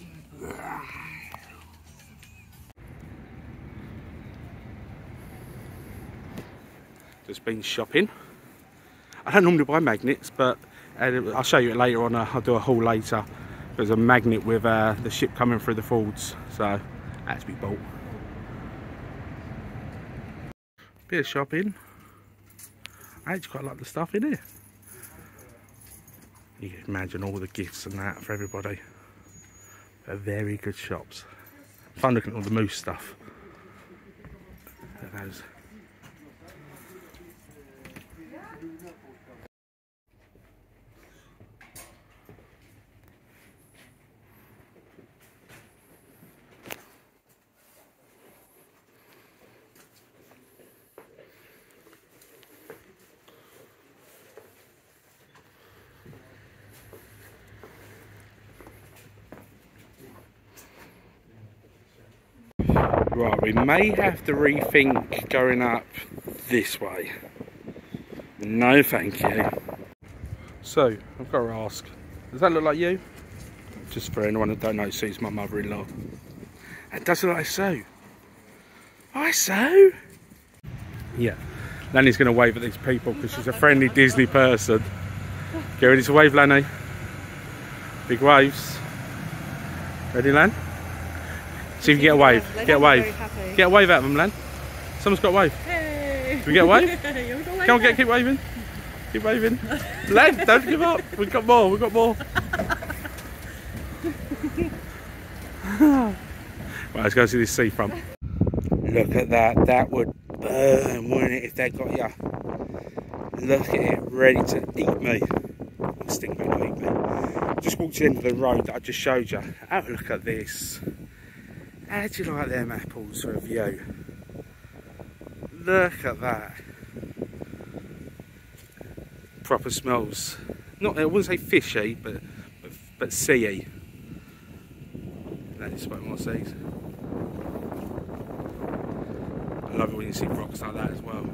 Just been shopping. I don't normally buy magnets, but uh, I'll show you it later on. Uh, I'll do a haul later. There's a magnet with uh, the ship coming through the Fjords, so that's to be bought. Bit of shopping. I actually quite like the stuff in here. You can imagine all the gifts and that for everybody. They're very good shops. Fun looking at all the moose stuff. Those. Right, we may have to rethink going up this way. No, thank you. So, I've got to ask, does that look like you? Just for anyone that don't know, Sue's my mother-in-law. It does look like Sue. Hi, Sue. Yeah, Lanny's going to wave at these people because she's a friendly Disney person. Get ready to wave, Lanny. Big waves. Ready, Lan? See if you get a wave. Get a wave. Get a wave out of them, Len. Someone's got a wave. Hey! Can we get a wave? yeah, we got a wave Come on, get, keep waving. Keep waving. Len, don't give up. We've got more. We've got more. right, let's go see this seafront. Look at that. That would burn, wouldn't it, if they got you? Look at it, ready to eat me. Stingray to eat me. just walked into the the road that I just showed you. Have a look at this. How do you like them apples for a view? Look at that. Proper smells. Not, I wouldn't say fishy, but but, but seaey. That is spoke more seas. I love it when you see rocks like that as well.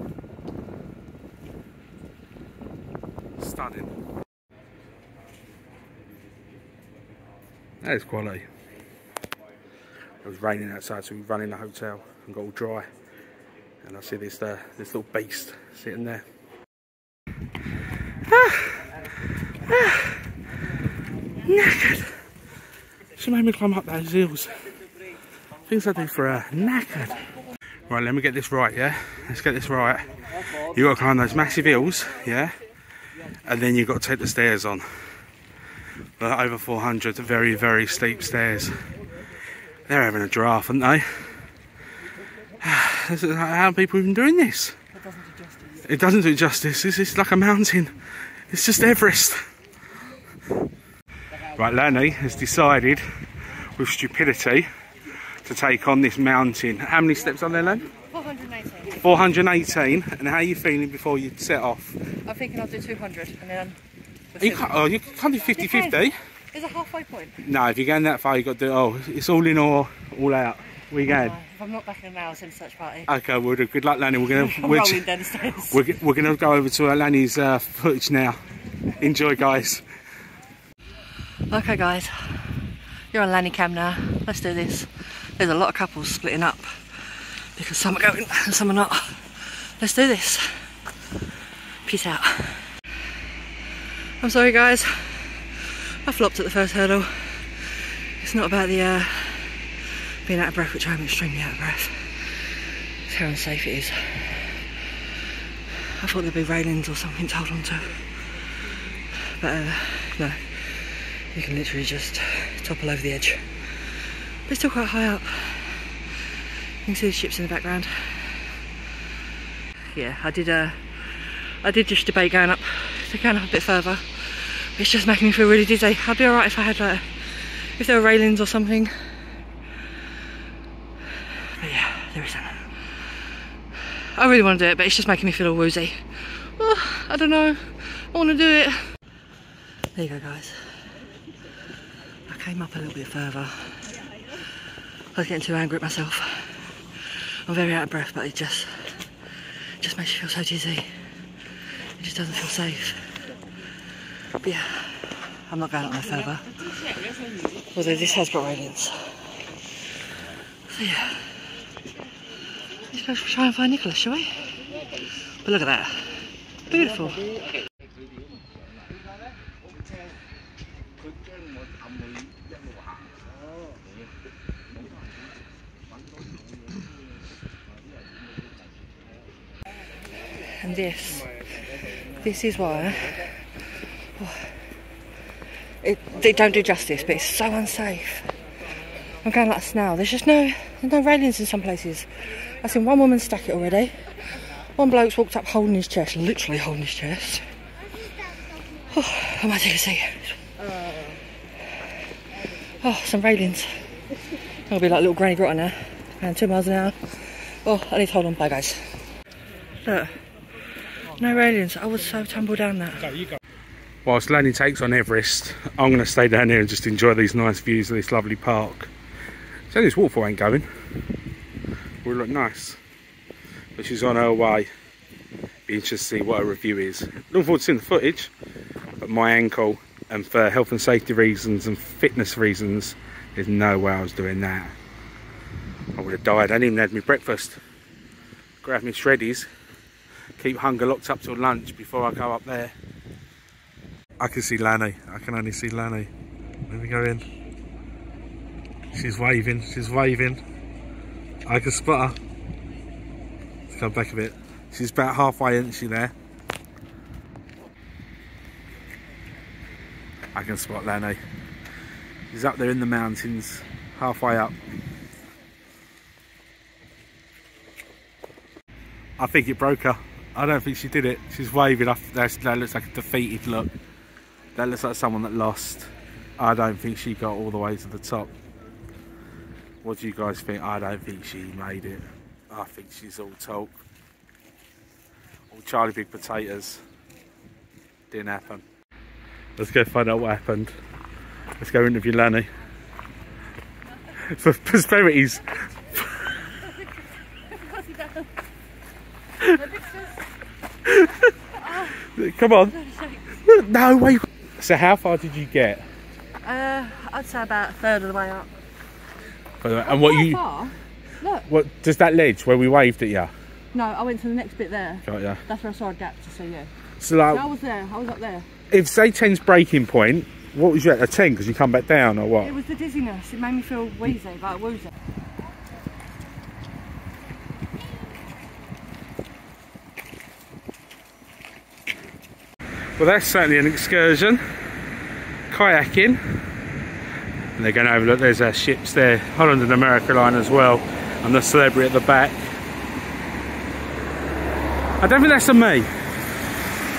Stunning. That is quality. Was raining outside, so we ran in the hotel and got all dry. And I see this uh, this little beast sitting there. Ah, ah, knackered. She made me climb up those hills. Things I do for her. Knackered. Right, let me get this right, yeah? Let's get this right. You got to climb those massive hills, yeah? And then you've got to take the stairs on. Over 400, very, very steep stairs. They're having a giraffe, aren't they? How are people even doing this? That doesn't do justice. It doesn't do justice. This is like a mountain. It's just Everest. Right, Lanny has decided, with stupidity, to take on this mountain. How many steps are there, Lan? 418. 418. And how are you feeling before you set off? I'm thinking I'll do 200 and then. You can't, oh, you can't do 50 You can. 50. There's a halfway point. No, if you're going that far, you've got to do Oh, it's all in or all out. We going. If I'm not back in an hour, in such party. Okay, well, good luck, Lanny. We're gonna we're, rolling down the stairs. we're, we're gonna go over to uh, Lanny's uh, footage now. Enjoy, guys. Okay, guys. You're on Lanny Cam now. Let's do this. There's a lot of couples splitting up because some are going and some are not. Let's do this. Peace out. I'm sorry, guys. I flopped at the first hurdle. It's not about the uh, being out of breath, which I'm extremely out of breath. It's how unsafe it is. I thought there'd be railings or something to hold on to. But uh, no, you can literally just topple over the edge. But it's still quite high up. You can see the ships in the background. Yeah, I did uh, I did just debate going up, to going up a bit further. It's just making me feel really dizzy. I'd be alright if I had like, if there were railings or something. But yeah, there isn't. I really want to do it, but it's just making me feel all woozy. Oh, I don't know. I want to do it. There you go, guys. I came up a little bit further. I was getting too angry at myself. I'm very out of breath, but it just just makes you feel so dizzy. It just doesn't feel safe. Yeah, I'm not going up no further. Although this has got railings. So yeah. Let's go try and find Nicholas, shall we? But look at that. Beautiful. And this, this is why oh, it, they don't do justice, but it's so unsafe. I'm going like a snail. There's just no, there's no railings in some places. I've seen one woman stack it already. One bloke's walked up holding his chest, literally holding his chest. Oh, I might take a seat. Oh, some railings. I'll be like a little granny grotter now. And two miles an hour. Oh, I need to hold on. Bye, guys. Look. No railings. I was so tumbled down that. Whilst Lanny takes on Everest, I'm going to stay down here and just enjoy these nice views of this lovely park. So this waterfall ain't going. Will look nice. But she's on her way. Be interested to see what her review is. Looking forward to seeing the footage. But my ankle, and for health and safety reasons and fitness reasons, there's no way I was doing that. I would have died. I hadn't even had my breakfast. Grab my shreddies. Keep hunger locked up till lunch before I go up there. I can see Lanny. I can only see Lanny. Let me go in. She's waving. She's waving. I can spot her. Let's back a bit. She's about halfway, isn't she, there? I can spot Lanny. She's up there in the mountains, halfway up. I think it broke her. I don't think she did it. She's waving. That looks like a defeated look. That looks like someone that lost. I don't think she got all the way to the top. What do you guys think? I don't think she made it. I think she's all talk. All Charlie Big Potatoes. Didn't happen. Let's go find out what happened. Let's go interview Lanny. For prosperities. Come on. No, wait. So how far did you get? Uh, I'd say about a third of the way up. And what you... Far? Look. What does that ledge where we waved at you? No, I went to the next bit there. Got ya. That's where I saw a gap to see you. So like, No, I was there. I was up there. if say 10's breaking point, what was you at a 10 because you come back down or what? It was the dizziness. It made me feel wheezy, like woozy. Well, that's certainly an excursion. Kayaking. And they're going to overlook, there's our ships there. Holland and America line as well. And the celebrity at the back. I don't think that's a me.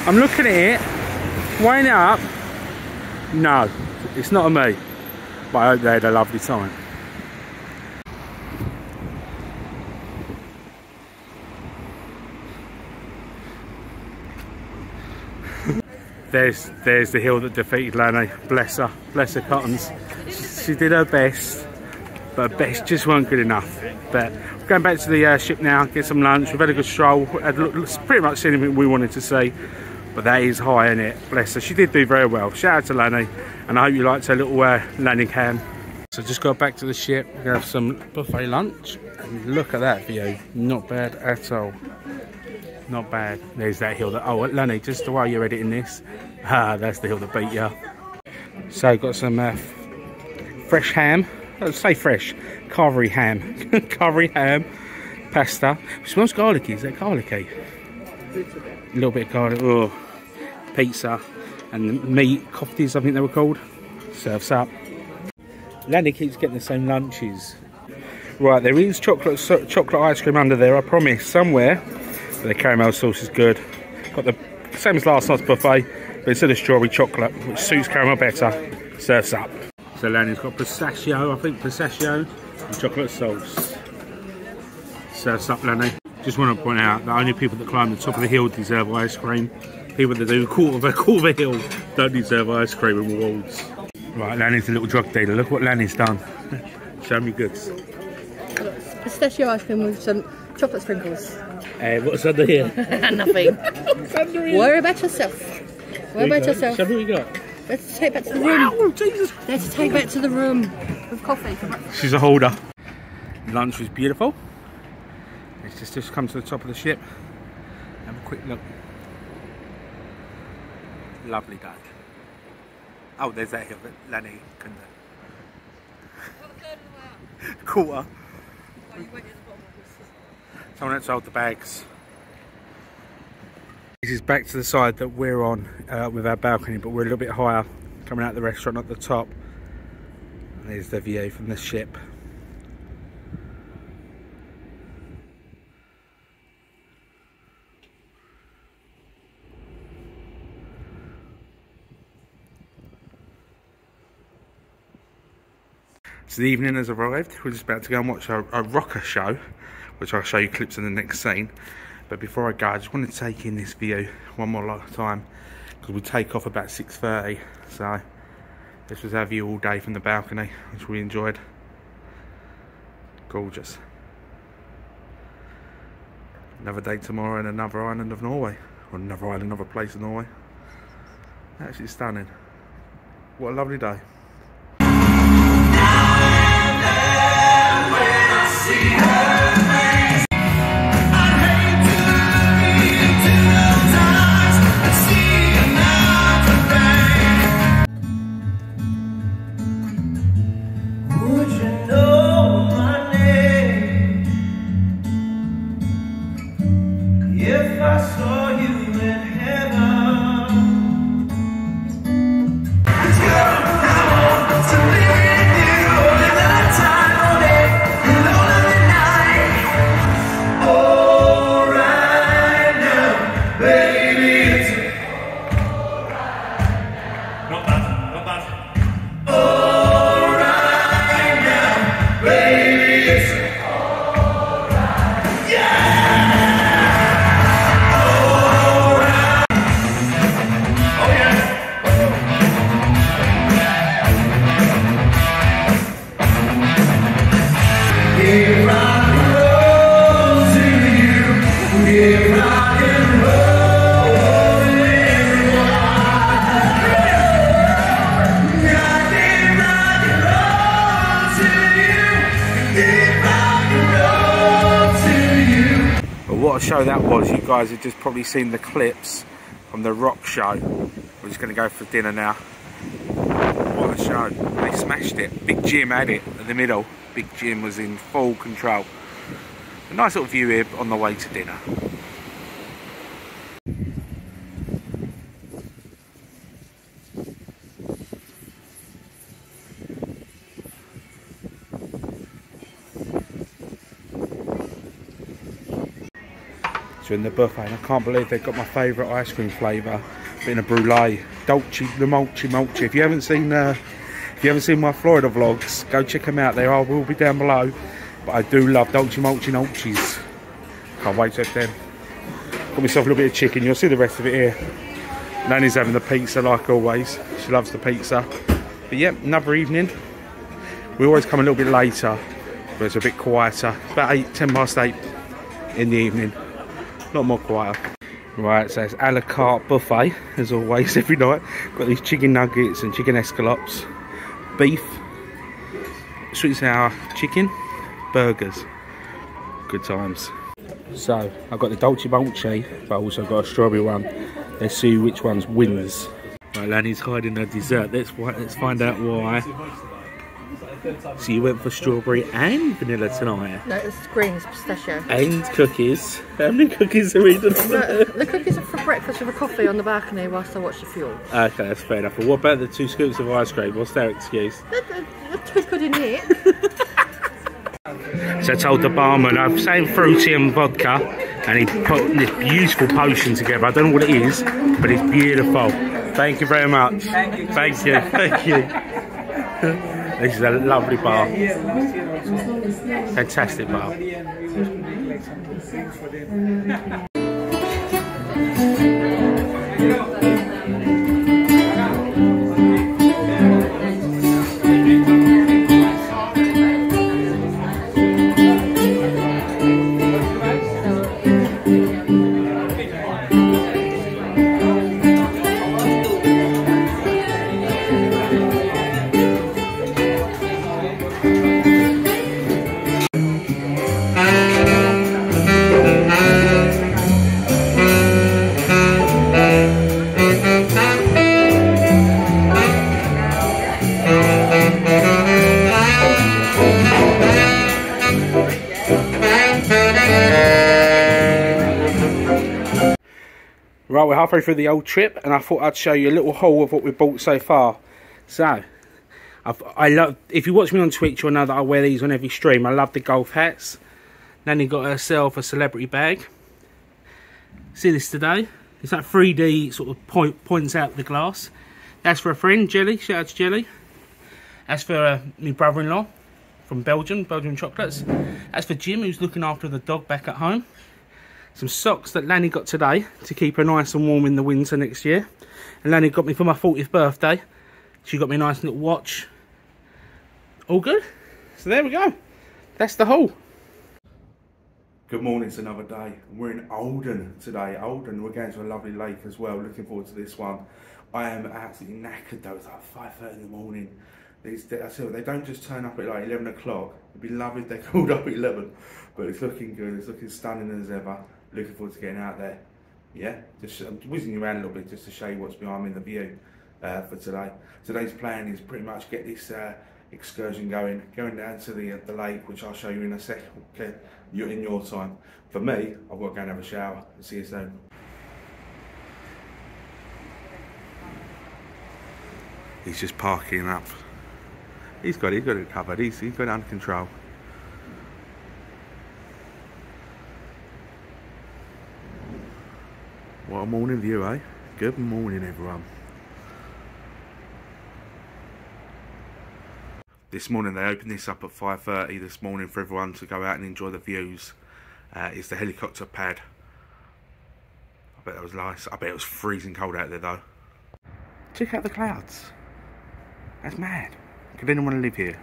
I'm looking at it, weighing it up. No, it's not a me. But I hope they had a lovely time. There's there's the hill that defeated Lana. Bless her, bless her cottons. She, she did her best, but her best just weren't good enough. But going back to the uh, ship now, get some lunch. We've had a good stroll. Had pretty much seen everything we wanted to see. But that is high in it. Bless her. She did do very well. Shout out to Lanny, and I hope you liked her little uh, landing cam. So just got back to the ship. Gonna have some buffet lunch, and look at that view. Not bad at all. Not bad. There's that hill that. Oh, Lenny, just the while you're editing this, ah, that's the hill that beat you. So got some uh, fresh ham. Let's say fresh. Carvery ham. Carvery ham. Pasta. It smells garlicky. Is that garlicky? A little bit of garlic. Oh, pizza and meat kofties. I think they were called. Serves up. Lenny keeps getting the same lunches. Right, there is chocolate so, chocolate ice cream under there. I promise somewhere. The caramel sauce is good. Got the same as last night's buffet, but instead of strawberry chocolate, which suits caramel better, serves up. So Lanny's got pistachio, I think pistachio, and chocolate sauce. Serves up, Lanny. Just want to point out that only people that climb the top of the hill deserve ice cream. People that do quarter of a quarter of a hill don't deserve ice cream and rewards. Right, Lanny's a little drug dealer. Look what Lanny's done. Show me goods. Pistachio ice cream with some chocolate sprinkles. Uh, what's under here? Nothing. Worry about yourself. Worry about yourself. me what you got. Let's take back to the room. Wow, Jesus. Let's take back to the room with coffee. She's a holder. Lunch was beautiful. Let's just, just come to the top of the ship. Have a quick look. Lovely day. Oh, there's that hill that Lanny can do. Quarter. Someone else hold the bags. This is back to the side that we're on uh, with our balcony, but we're a little bit higher, coming out the restaurant at the top. And there's the view from the ship. So the evening has arrived. We're just about to go and watch a, a rocker show, which I'll show you clips in the next scene. But before I go, I just want to take in this view one more time because we take off about 6:30. So this was our view all day from the balcony, which we enjoyed. Gorgeous. Another day tomorrow in another island of Norway, or another island, another place in Norway. Actually stunning. What a lovely day. Would guys have just probably seen the clips from the rock show. We're just going to go for dinner now. What a show. They smashed it. Big Jim had it in the middle. Big Jim was in full control. A nice little view here on the way to dinner. So in the buffet, and I can't believe they've got my favourite ice cream flavour, being a brulee, Dolce the Molchi Molchi. If you haven't seen, uh, if you haven't seen my Florida vlogs, go check them out. They all will be down below. But I do love Dolce Molchi Molchis. Can't wait to have them. Got myself a little bit of chicken. You'll see the rest of it here. Nanny's having the pizza like always. She loves the pizza. But yeah, another evening. We always come a little bit later, but it's a bit quieter. About eight, ten past eight in the evening. Not more quieter. Right, so it's a la carte buffet, as always, every night. Got these chicken nuggets and chicken escalopes, beef, sweet sour chicken, burgers. Good times. So, I've got the Dolce Molchi, but also got a strawberry one. Let's see which one's wins. Right, Lanny's hiding her dessert. Let's, let's find out why. So you went for strawberry and vanilla tonight? No, it's green, it's pistachio. And cookies. How many cookies are we doing? No, the cookies are for breakfast with a coffee on the balcony whilst I watch the fuel. Okay, that's fair enough. But what about the two scoops of ice cream? What's their excuse? They're too good in it. So I told the barman I've saved fruity and vodka and he put this beautiful potion together. I don't know what it is, but it's beautiful. Thank you very much. Thank you. Thank you. Thank you. this is a lovely bar. Fantastic bar. Halfway through the old trip, and I thought I'd show you a little haul of what we've bought so far. So, I've, I love. If you watch me on Twitch, you'll know that I wear these on every stream. I love the golf hats. Nanny got herself a celebrity bag. See this today? It's that 3D sort of point points out the glass. That's for a friend, Jelly. Shout out to Jelly. That's for uh, my brother-in-law from Belgium, Belgian chocolates. That's for Jim, who's looking after the dog back at home some socks that Lanny got today to keep her nice and warm in the winter next year. And Lanny got me for my 40th birthday. She got me a nice little watch. All good. So there we go. That's the haul. Good morning, it's another day. We're in Olden today. Olden, we're going to a lovely lake as well. Looking forward to this one. I am absolutely knackered though. It's like 5.30 in the morning. These, they, they don't just turn up at like 11 o'clock. It'd be lovely if they called up at 11. But it's looking good. It's looking stunning as ever. Looking forward to getting out there. Yeah, just I'm whizzing you around a little bit just to show you what's behind me in the view uh, for today. Today's plan is pretty much get this uh, excursion going, going down to the uh, the lake, which I'll show you in a second. Okay, in your time. For me, I've got to go and have a shower. See you soon. He's just parking up. He's got it, he's got it covered. He's, he's got it under control. What a morning view, eh? Good morning, everyone. This morning they opened this up at 5.30 this morning for everyone to go out and enjoy the views. Uh, it's the helicopter pad. I bet that was nice. I bet it was freezing cold out there though. Check out the clouds. That's mad. Could anyone live here?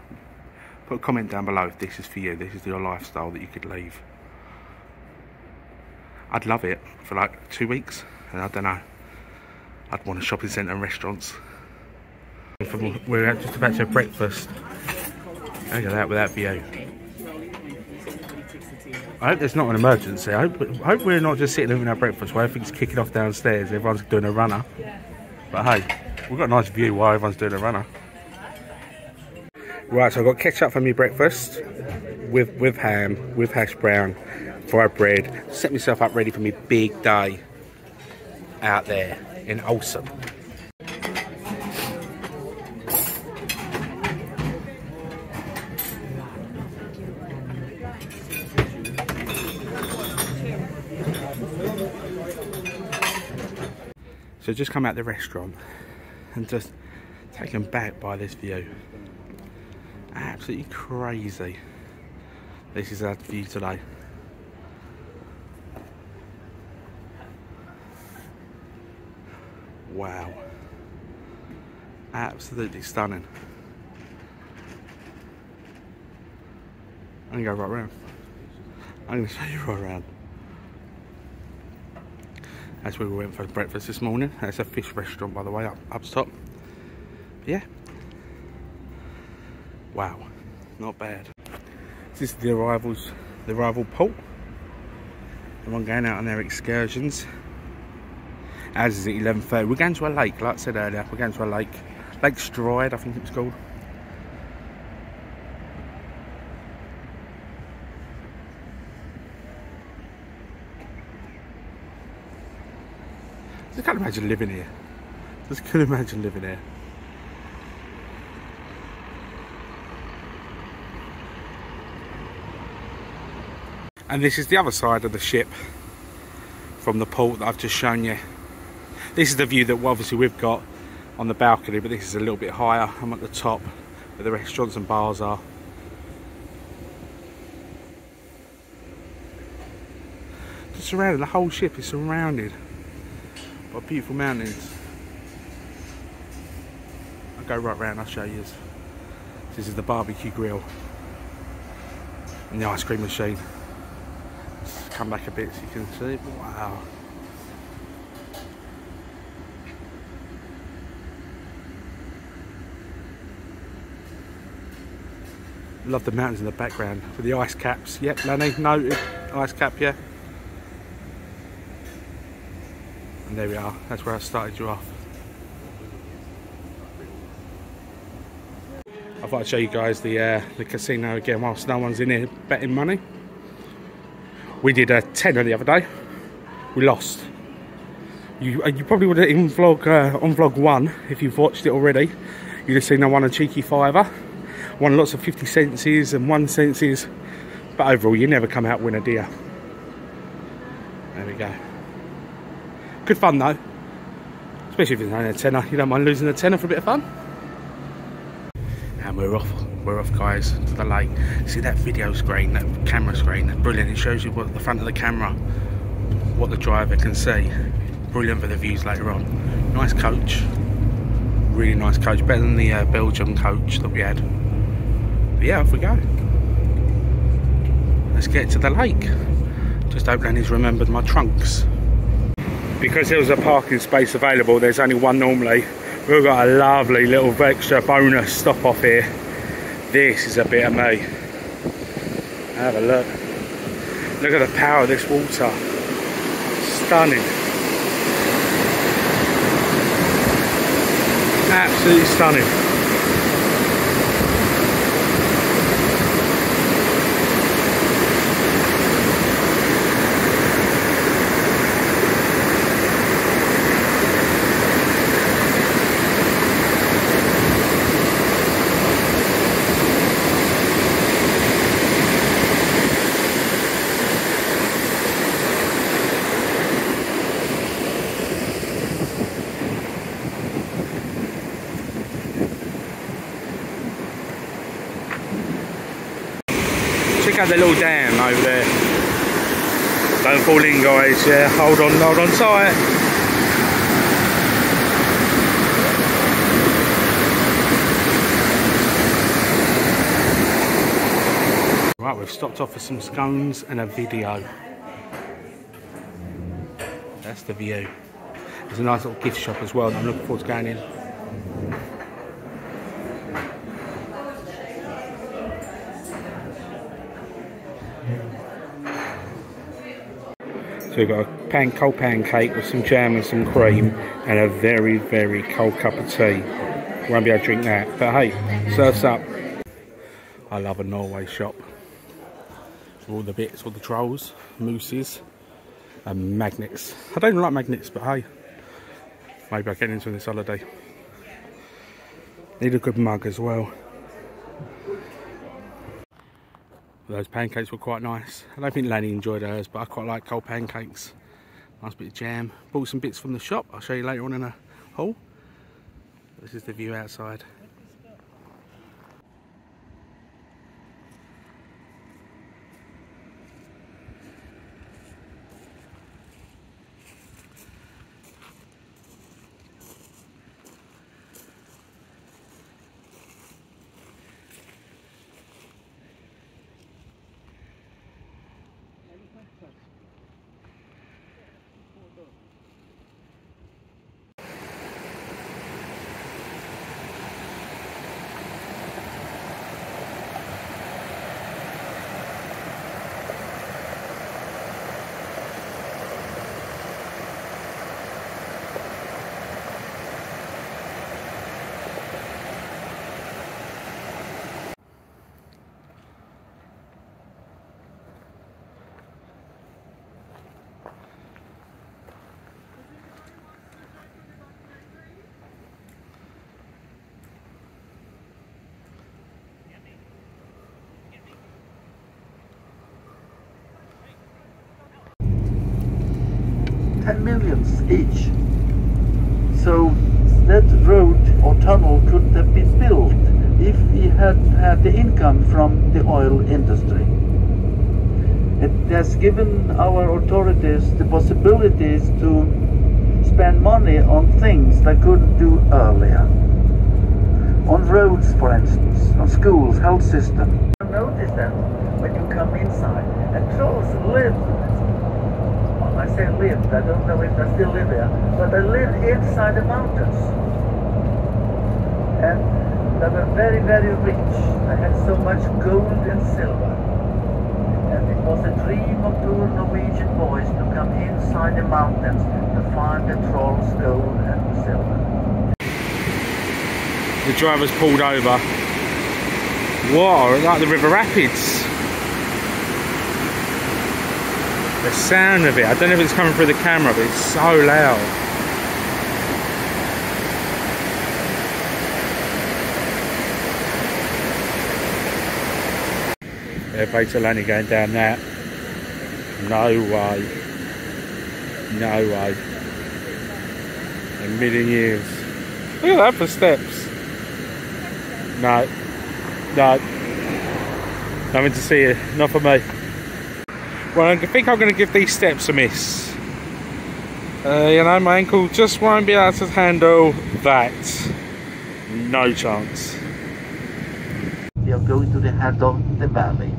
Put a comment down below if this is for you. This is your lifestyle that you could leave. I'd love it for like two weeks, and I don't know. I'd want a shopping centre and restaurants. We're just about to have breakfast. Look at that with that view. I hope there's not an emergency. I hope, I hope we're not just sitting having our breakfast while everything's kicking off downstairs. Everyone's doing a runner. But hey, we've got a nice view while everyone's doing a runner. Right, so I've got ketchup for my breakfast with with ham, with hash brown, fried bread. Set myself up ready for my big day out there in Olden. So just come out the restaurant and just taken back by this view. Absolutely crazy. This is our view today. Wow. Absolutely stunning. I'm gonna go right round. I'm gonna show you right round. That's where we went for breakfast this morning. It's a fish restaurant, by the way, up, up top. Yeah. Wow, not bad. This is the arrivals, the arrival port. Everyone going out on their excursions. As is at 11.30. We're going to a lake, like I said earlier. We're going to a lake. Lake Stride, I think it was called. I can't imagine living here. Just can't imagine living here. And this is the other side of the ship from the port that I've just shown you. This is the view that obviously we've got on the balcony, but this is a little bit higher. I'm at the top where the restaurants and bars are. Surrounded, the whole ship is surrounded by beautiful mountains. I'll go right round, I'll show you. This is the barbecue grill and the ice cream machine. Come back a bit so you can see. Wow. Love the mountains in the background with the ice caps. Yep, Lenny, noted. Ice cap, yeah. And there we are. That's where I started you off. I thought I'd show you guys the uh, the casino again whilst no one's in here betting money. We did a tenner the other day. We lost. You uh, you probably would have in vlog uh, on vlog one if you've watched it already. You'd have seen I won a cheeky fiver. Won lots of 50 senses and one senses. But overall, you never come out winner, you? There we go. Good fun though. Especially if it's only a tenner. You don't mind losing a tenner for a bit of fun. And we're off. We're off, guys, to the lake. See that video screen, that camera screen? Brilliant. It shows you what the front of the camera, what the driver can see. Brilliant for the views later on. Nice coach. Really nice coach. Better than the uh, Belgium coach that we had. But yeah, off we go. Let's get to the lake. Just hope Lenny's remembered my trunks. Because there was a parking space available, there's only one normally. We've got a lovely little extra bonus stop off here. This is a bit of me. Have a look. Look at the power of this water. Stunning. Absolutely stunning. The little dam over there. Don't fall in guys, yeah. Hold on, hold on tight. Right, we've stopped off for some scones and a video. That's the view. There's a nice little gift shop as well. I'm looking forward to going in. So we've got a pan, cold pancake with some jam and some cream and a very, very cold cup of tea. Won't be able to drink that. But hey, surf's up. I love a Norway shop. All the bits, all the trolls, mooses and magnets. I don't like magnets, but hey, maybe I'll get into them this holiday. Need a good mug as well. Those pancakes were quite nice. I don't think Lanny enjoyed hers, but I quite like cold pancakes. Nice bit of jam. Bought some bits from the shop. I'll show you later on in a haul. This is the view outside. Ten millions each. So that road or tunnel could have been built if we had had the income from the oil industry. It has given our authorities the possibilities to spend money on things they couldn't do earlier. On roads, for instance, on schools, health system. Notice that when you come inside, and trolls live say lived, I don't know if I still live there, but I lived inside the mountains. And they were very, very rich. I had so much gold and silver. And it was a dream of poor Norwegian boys to come inside the mountains to find the trolls' gold and silver. The driver's pulled over. Wow, like the River Rapids. The sound of it, I don't know if it's coming through the camera, but it's so loud. Yeah, Baitolani going down that. No way. No way. A million years. Look at that for steps. No. No. Nothing to see here. Not for me. Well, I think I'm going to give these steps a miss. Uh, you know, my ankle just won't be able to handle that. No chance. We are going to the head of the valley.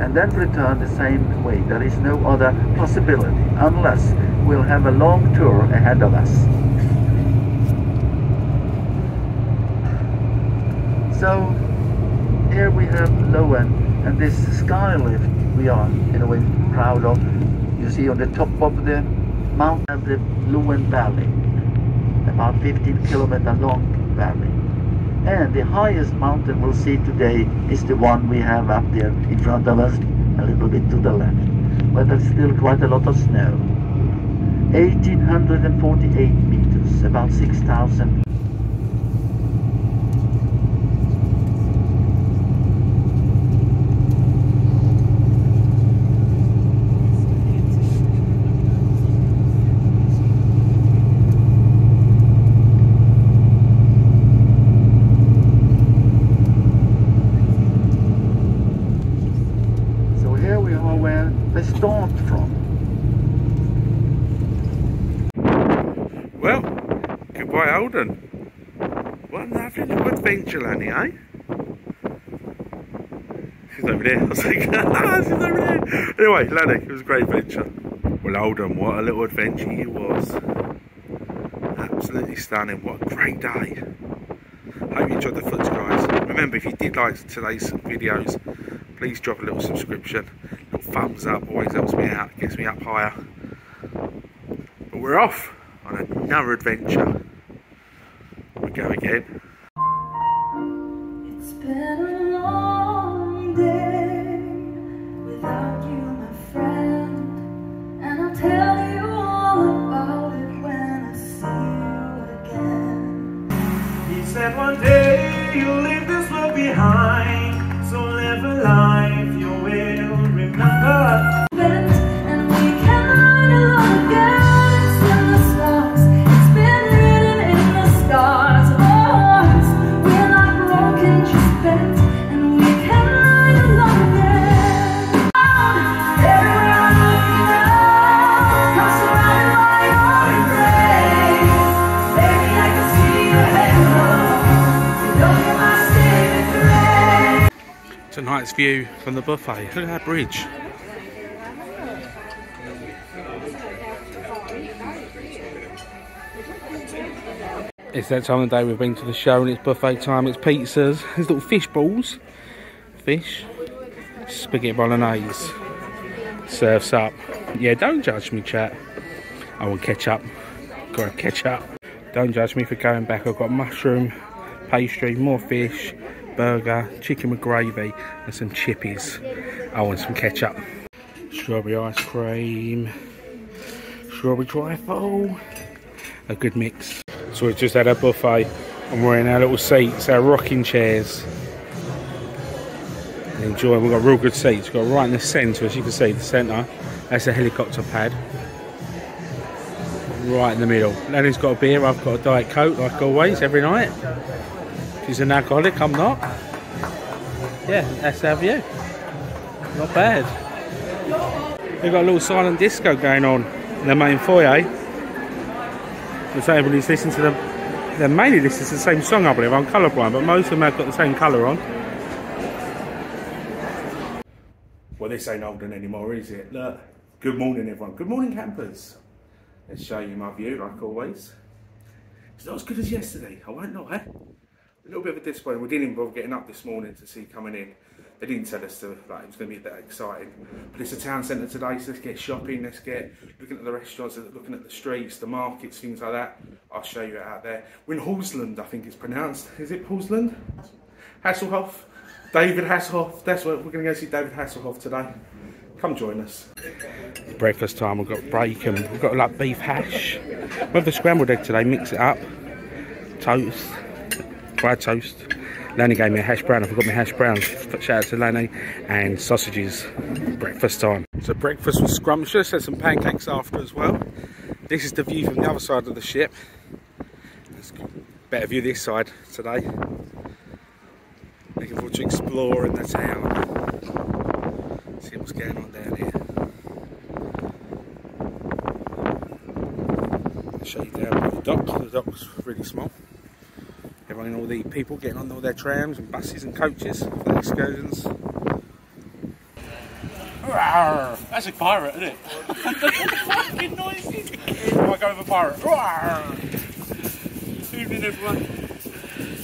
And then return the same way. There is no other possibility unless we'll have a long tour ahead of us. So here we have Loen and this sky lift we are in a way proud of. You see on the top of the mountain the Loen Valley, about 15 kilometer long valley. And the highest mountain we'll see today is the one we have up there in front of us, a little bit to the left. But there's still quite a lot of snow. 1848 meters, about 6,000 So here we are where they start from. Well, goodbye, Olden. What a lovely little adventure, Lanny, eh? She's over there. I was like, she's over there. Anyway, Lanny, it was a great adventure. Well, Olden, what a little adventure you was. Absolutely stunning. What a great day. Hope you enjoyed the footage, guys. Remember, if you did like today's videos, please drop a little subscription. little thumbs up always helps me out, gets me up higher. But we're off on another adventure. We go again. Day you'll Tonight's view from the buffet. Look at that bridge. It's that time of day we've been to the show and it's buffet time. It's pizzas. There's little fish balls. Fish. Spaghetti bolognese. Serves up. Yeah, don't judge me, chat. I want ketchup. Got to ketchup. Don't judge me for going back. I've got mushroom, pastry, more fish, burger, chicken with gravy, and some chippies. Oh, I want some ketchup. Strawberry ice cream, strawberry trifle. A good mix. So we've just had a buffet and we're in our little seats, our rocking chairs. Enjoy, we've got real good seats. We've got right in the centre, as you can see, the centre. That's a helicopter pad. Right in the middle. Lenny's got a beer, I've got a Diet Coke, like always, every night. She's an alcoholic, I'm not. Yeah, that's our view. Not bad. We've got a little silent disco going on in the main foyer. So everybody's listening to the. They're mainly listening to the same song, I believe. I'm colourblind, but most of them have got the same colour on. Well, this ain't Oldham anymore, is it? Look. Good morning, everyone. Good morning, campers. Let's show you my view, like always. It's not as good as yesterday, I won't lie. A little bit of a disappointment. We didn't even bother getting up this morning to see coming in. They didn't tell us to, like, it was going to be that exciting. But it's a town centre today, so let's get shopping, let's get looking at the restaurants, looking at the streets, the markets, things like that. I'll show you out there. We're in Halsland, I think it's pronounced. Is it Halsland? Hasselhoff? David Hasselhoff. That's what we're going to go see David Hasselhoff today. Come join us. Breakfast time, we've got bacon, we've got like beef hash. We have the scrambled egg today, mix it up. Toast, fried toast. Lanny gave me a hash brown, I forgot my hash browns. Shout out to Lanny. And sausages. Breakfast time. So breakfast was scrumptious, had some pancakes after as well. This is the view from the other side of the ship. Let's better view this side today. Looking forward to exploring the town. See what's going on down here. I'll show you down by the dock. The dock's really small. Everyone, all the people getting on all their trams and buses and coaches for the excursions. That's a pirate, isn't it? fucking noise? I go a pirate. Rawr. Evening, everyone.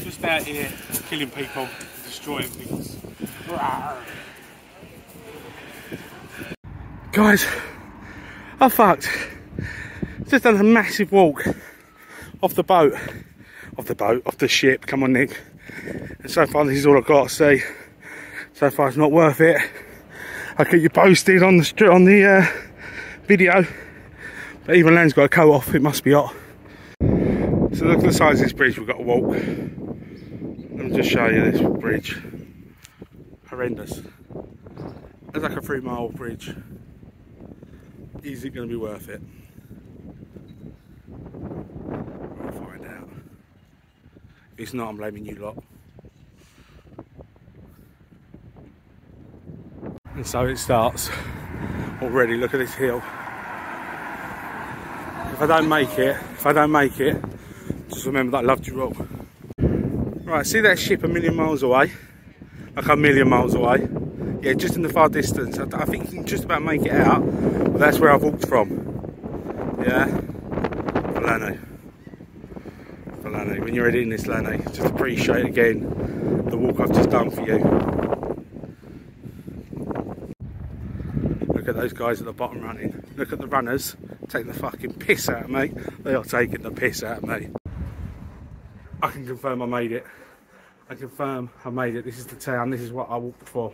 Just out here killing people, destroying things. Rawr. Guys, I fucked. Just done a massive walk off the boat. Off the boat, of the ship. Come on, Nick. And so far, this is all I've got to say. So far, it's not worth it. I'll keep you posted on the on the uh, video. But even Land's got a coat off. It must be hot. So look at the size of this bridge we've got to walk. Let me just show you this bridge. Horrendous. It's like a three mile bridge. Is it going to be worth it? We'll find out. If it's not, I'm blaming you lot. And so it starts. Already, look at this hill. If I don't make it, if I don't make it, just remember that I loved you all. Right, see that ship a million miles away? Like a million miles away? Yeah, just in the far distance. I, I think you can just about make it out. But that's where I've walked from. Yeah? Falano. Falano. When you're editing this, Lano, just appreciate again the walk I've just done for you. Look at those guys at the bottom running. Look at the runners taking the fucking piss out of me. They are taking the piss out of me. I can confirm I made it. I confirm I made it. This is the town. This is what I walked for.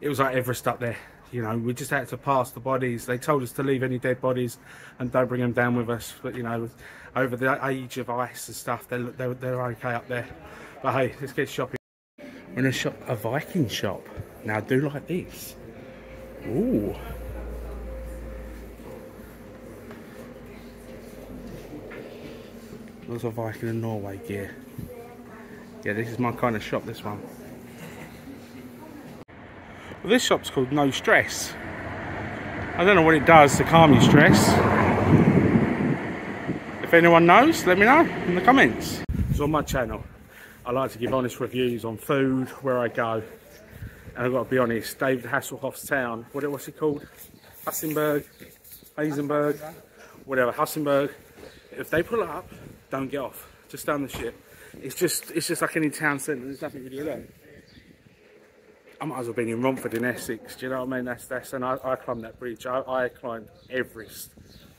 It was like Everest up there. You know, we just had to pass the bodies. They told us to leave any dead bodies and don't bring them down with us. But you know, over the age of ice and stuff, they're they're, they're okay up there. But hey, let's get shopping. We're in a shop, a Viking shop. Now I do like this. Ooh. Lots of Viking and Norway gear. Yeah, this is my kind of shop, this one. Well, this shop's called No Stress. I don't know what it does to calm your stress. If anyone knows, let me know in the comments. So on my channel, I like to give honest reviews on food, where I go. And I've got to be honest, David Hasselhoff's town, what, what's it called? Hassenberg, Hazenberg, whatever, Hassenberg. If they pull up, don't get off. Just down the ship. It's just it's just like any town centre, there's nothing really there. I might as well been in Romford in Essex, do you know what I mean? That's that's and I, I climbed that bridge. I, I climbed Everest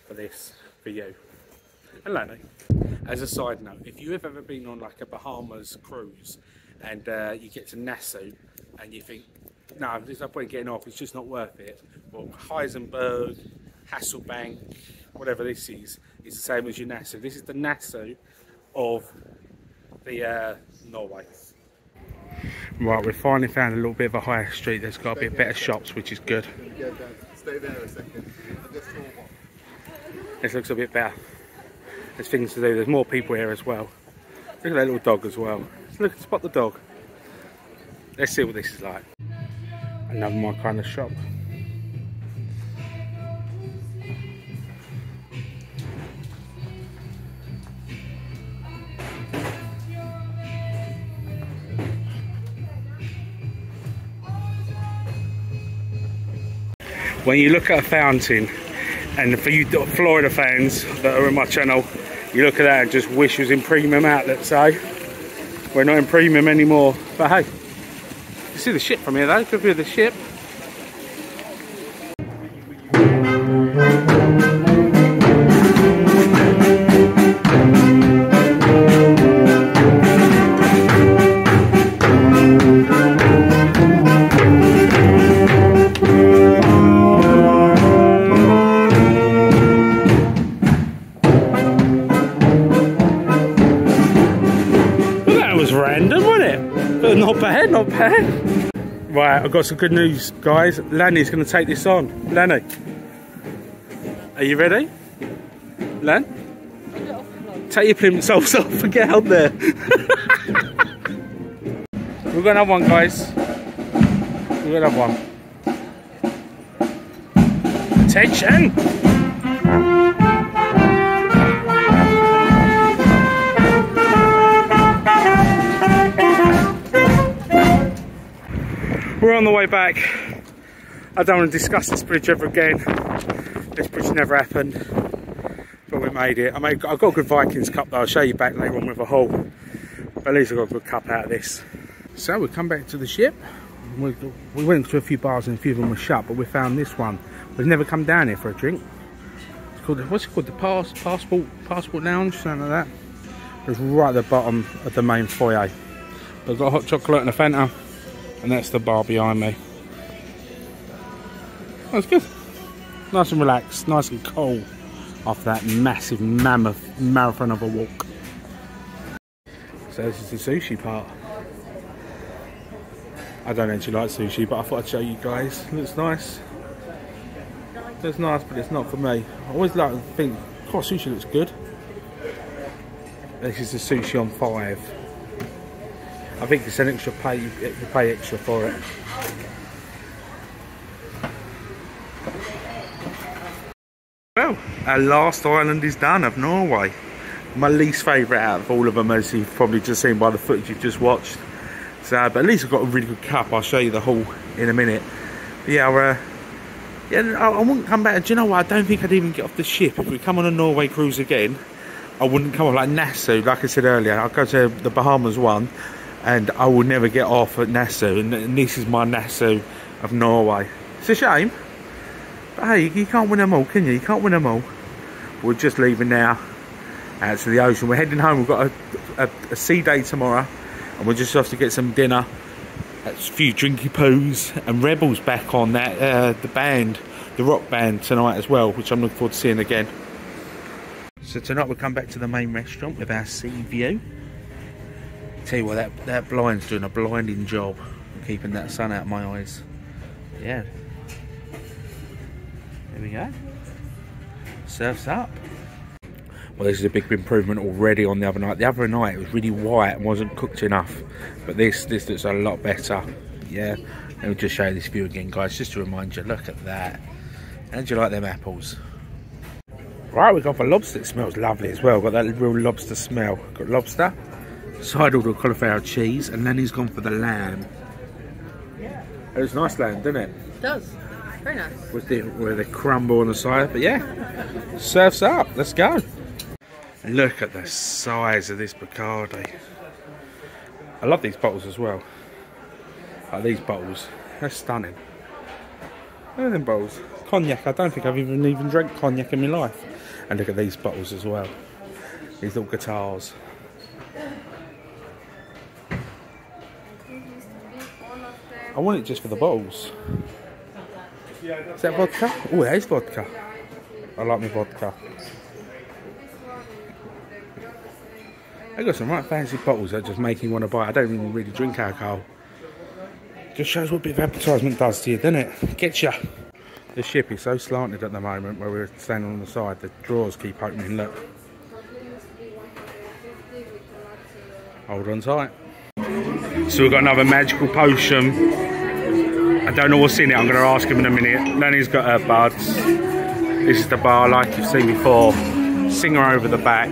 for this, for you. And Lanny, as a side note, if you have ever been on like a Bahamas cruise and uh, you get to Nassau and you think, no, there's no point in getting off, it's just not worth it. Well, Heisenberg, Hasselbank, whatever this is, is the same as your Nassau. This is the Nassau of the uh, Norway. Right, we've finally found a little bit of a higher street There's got a bit better shops, which is good. Stay there a second. This looks a bit better. There's things to do. There's more people here as well. Look at that little dog as well. Look, spot the dog. Let's see what this is like. Another my kind of shop. When you look at a fountain, and for you Florida fans that are on my channel, you look at that and just wish it was in premium outlets, eh? We're not in premium anymore. But hey, you see the ship from here though, view of the ship. I've got some good news, guys. Lanny's going to take this on. Lanny, are you ready? Lan? Take your plimsolls off and get out there. We've got another one, guys. We've got another one. Attention! We're on the way back. I don't want to discuss this bridge ever again. This bridge never happened, but we made it. I made, I've got a good Vikings cup though. I'll show you back later on with a haul. But at least I got a good cup out of this. So we come back to the ship. We, we went to a few bars and a few of them were shut, but we found this one. We've never come down here for a drink. It's called what's it called? The Pass Passport Passport Lounge, something like that. It's right at the bottom of the main foyer. We've got a hot chocolate and a Fanta, and that's the bar behind me. That's good. Nice and relaxed, nice and cool after that massive mammoth marathon of a walk. So this is the sushi part. I don't actually like sushi, but I thought I'd show you guys. It looks nice. It's nice, but it's not for me. I always like to think, oh, sushi looks good. This is the sushi on five. I think it's an extra pay, you pay extra for it. Well, our last island is done of Norway. My least favourite out of all of them, as you've probably just seen by the footage you've just watched. So, but at least I've got a really good cup. I'll show you the haul in a minute. But yeah, uh, yeah, I, I wouldn't come back. Do you know what? I don't think I'd even get off the ship if we come on a Norway cruise again. I wouldn't come off like Nassau, like I said earlier. I'll go to the Bahamas one, and I will never get off at Nassau. And, this is my Nassau of Norway. It's a shame. But hey, you can't win them all, can you? You can't win them all. We're just leaving now out to the ocean. We're heading home. We've got a, a, a sea day tomorrow, and we're just off to get some dinner. A few drinky poos and Rebels back on that uh, the band, the rock band tonight as well, which I'm looking forward to seeing again. So tonight we'll come back to the main restaurant with our sea view. Tell you what, that that blind's doing a blinding job keeping that sun out of my eyes. Yeah. There we go. Surf's up. Well, this is a big improvement already on the other night. The other night it was really white and wasn't cooked enough, but this this looks a lot better. Yeah. Let me just show you this view again, guys, just to remind you. Look at that. How do you like them apples? Right, we've gone for lobster. It smells lovely as well. Got that real lobster smell. Got lobster, side order cauliflower cheese, and then he's gone for the lamb. It was nice lamb, didn't it? It does. Very nice. With the with the crumble on the side, but yeah, surf's up. Let's go. Look at the size of this Bacardi. I love these bottles as well. Like these bottles, they're stunning. Look at them bottles. Cognac. I don't think I've even even drank cognac in my life. And look at these bottles as well. These little guitars. I want it just for the bottles. Is that vodka? Oh, that is vodka. I like my vodka. They got some right fancy bottles that just make you want to buy. I don't even really drink alcohol. Just shows what bit of advertisement does to you, doesn't it? Gets you. The ship is so slanted at the moment where we're standing on the side. The drawers keep opening. Look. Hold on tight. So we've got another magical potion. I don't know what's in it. I'm going to ask him in a minute. Nanny's got her buds. This is the bar like you've seen before. Singer over the back.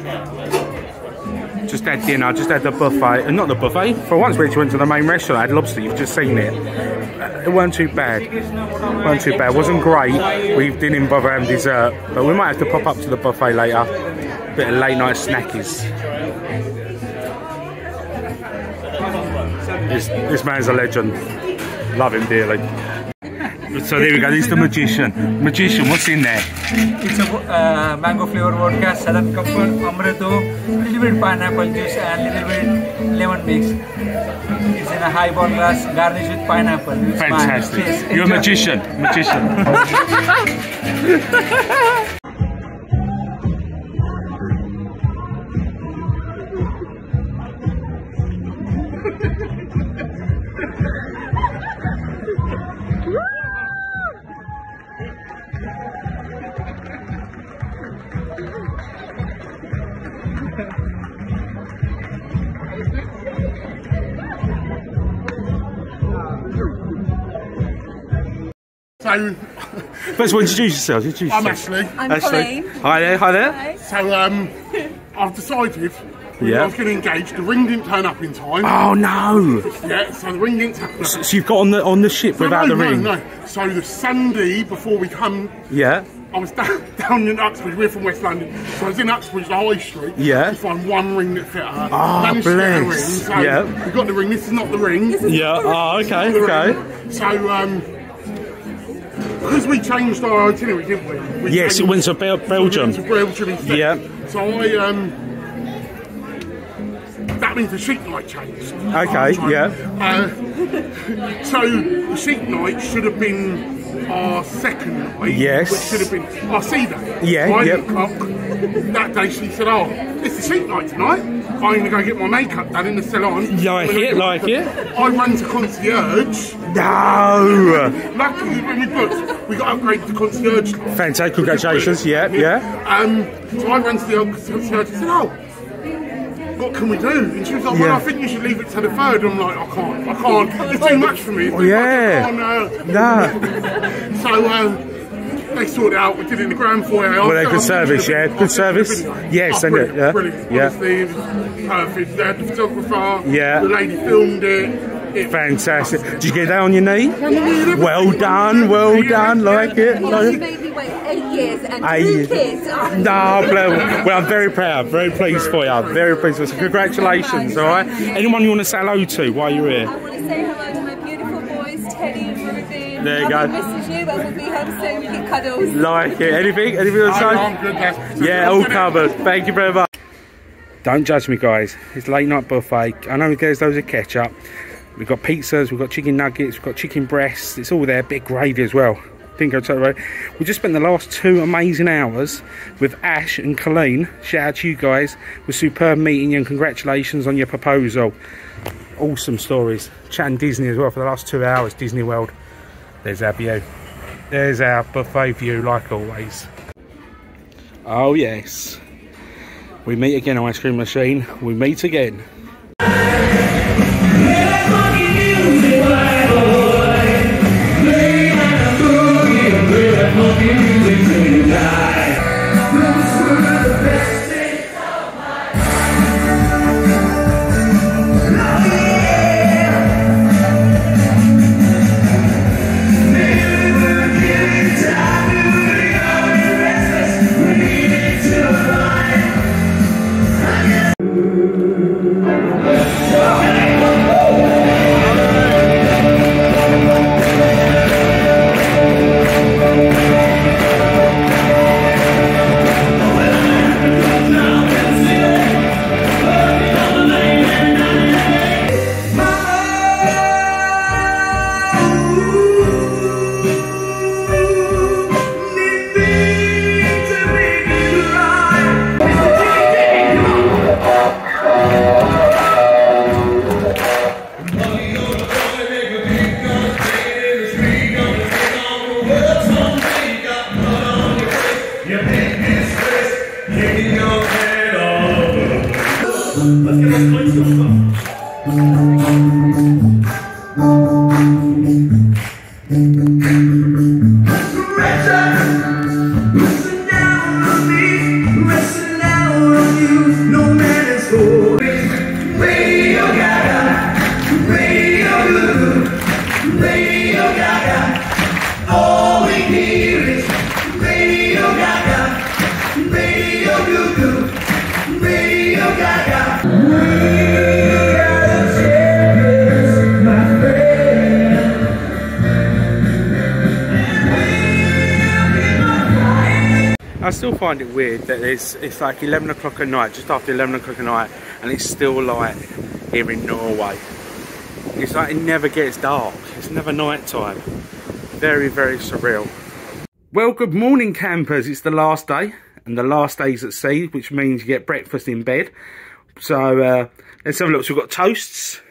Just had dinner, just had the buffet. And not the buffet. For once we actually went to the main restaurant. I had lobster. You've just seen it. Uh, it weren't too bad. It weren't too bad. It wasn't great. We didn't bother having dessert. But we might have to pop up to the buffet later. Bit of late night snackies. This, this man's a legend. Love him dearly. So there we go, this is the magician. Magician, what's in there? It's a uh, mango flavor vodka, southern comfort, amaretto, little bit pineapple juice and little bit lemon mix. It's in a highball glass, garnished with pineapple. Fantastic. Cheers. You're a magician. Magician. So, First of all, introduce yourself. Introduce I'm yourself. Ashley. I'm Ashley. Colleen. Hi there, hi there. So, um, I've decided Yeah. I was getting engaged. The ring didn't turn up in time. Oh no! Yeah, so the ring didn't turn up. So you've got on the on the ship No, without no, the ring. No, no. So the Sunday before we come, Yeah. I was down, down in Uxbridge. We're from West London, so I was in Uxbridge, the High Street. Yeah. To find one ring that fit her. Ah, Managed to ring. bless. So Yeah. we got the ring. This is not the ring. Yeah. Oh, okay, okay. ring. So um, because we changed our itinerary, didn't we? we Yes, it went to Bel- Belgium. We went to Belgium instead. Yeah. So I um. That means the sheet night changed. Okay, yeah. Uh, so the sheet night should have been our second night. Yes. Which should have been our sea day. Yeah, yep. o'clock. That day she said, "Oh, it's a sheet night tonight. I'm going to go get my makeup done in the salon." Like I'm gonna it, like it. I run to concierge. No. Luckily, when we booked, we got upgraded to concierge. Fantastic. Congratulations. Yeah, yeah. Um, so I ran to the old concierge and said, "Oh." What can we do? And she was like, Well, Yeah. I think you should leave it to the third. I'm like, I can't, I can't. It's too much for me. It's Yeah. can't, uh, No. so uh, they sorted out. We did it in the grand foyer. Well, they're good service, yeah. Good. I'll send you a service. Yes, Oh, and it, yeah. brilliant. Yeah. Honestly, perfect. They had the photographer. Yeah. The lady filmed it. It- Fantastic. Did you get that on your knee? On Well done. Well done. Like it. Like it. made me wait eight years and Eight two kids. Oh, No, well, well, I'm very proud, very pleased for you, very pleased for you. Congratulations, all right? Anyone you want to say hello to while you're here? There you go. misses you, but we'll be home soon. Keep cuddles. Like it. Anything? Anything else? I'm good, that's- Yeah, all covered. Thank you very much. Don't judge me, guys. It's late night buffet. I know there's loads of ketchup. We've got pizzas, we've got chicken nuggets, we've got chicken breasts. It's all there. Bit of gravy as well. Didn't go to the road. We just spent the last two amazing hours with Ash and Colleen. Shout out to you guys. With superb meeting you and congratulations on your proposal. Awesome stories. Chatting Disney as well for the last two hours. Disney World. There's our view. There's our buffet view, like always. Oh yes. We meet again, ice cream machine. We meet again. Find it weird that it's it's like 11 o'clock at night, just after 11 o'clock at night, and it's still light here in Norway. It's like it never gets dark. It's never night time. Very, very surreal. Well, good morning, campers. It's the last day, and the last day's at sea, which means you get breakfast in bed. So uh, let's have a look. So we've got toasts,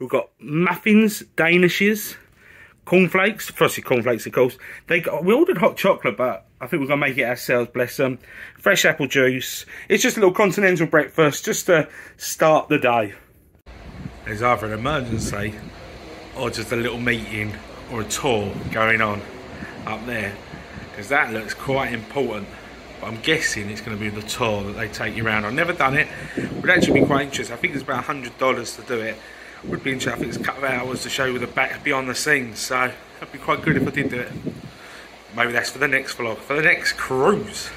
we've got muffins, danishes, cornflakes, frosted cornflakes, of course. They got, we ordered hot chocolate, but I think we're gonna make it ourselves. Bless them. Fresh apple juice. It's just a little continental breakfast, just to start the day. There's either an emergency or just a little meeting or a tour going on up there, because that looks quite important. But I'm guessing it's going to be the tour that they take you around. I've never done it. Would actually be quite interesting. I think it's about hundred dollars to do it. Would be interesting. I think it's a couple of hours to show you the back beyond the scenes. So that'd be quite good if I did do it. Maybe that's for the next vlog, for the next cruise.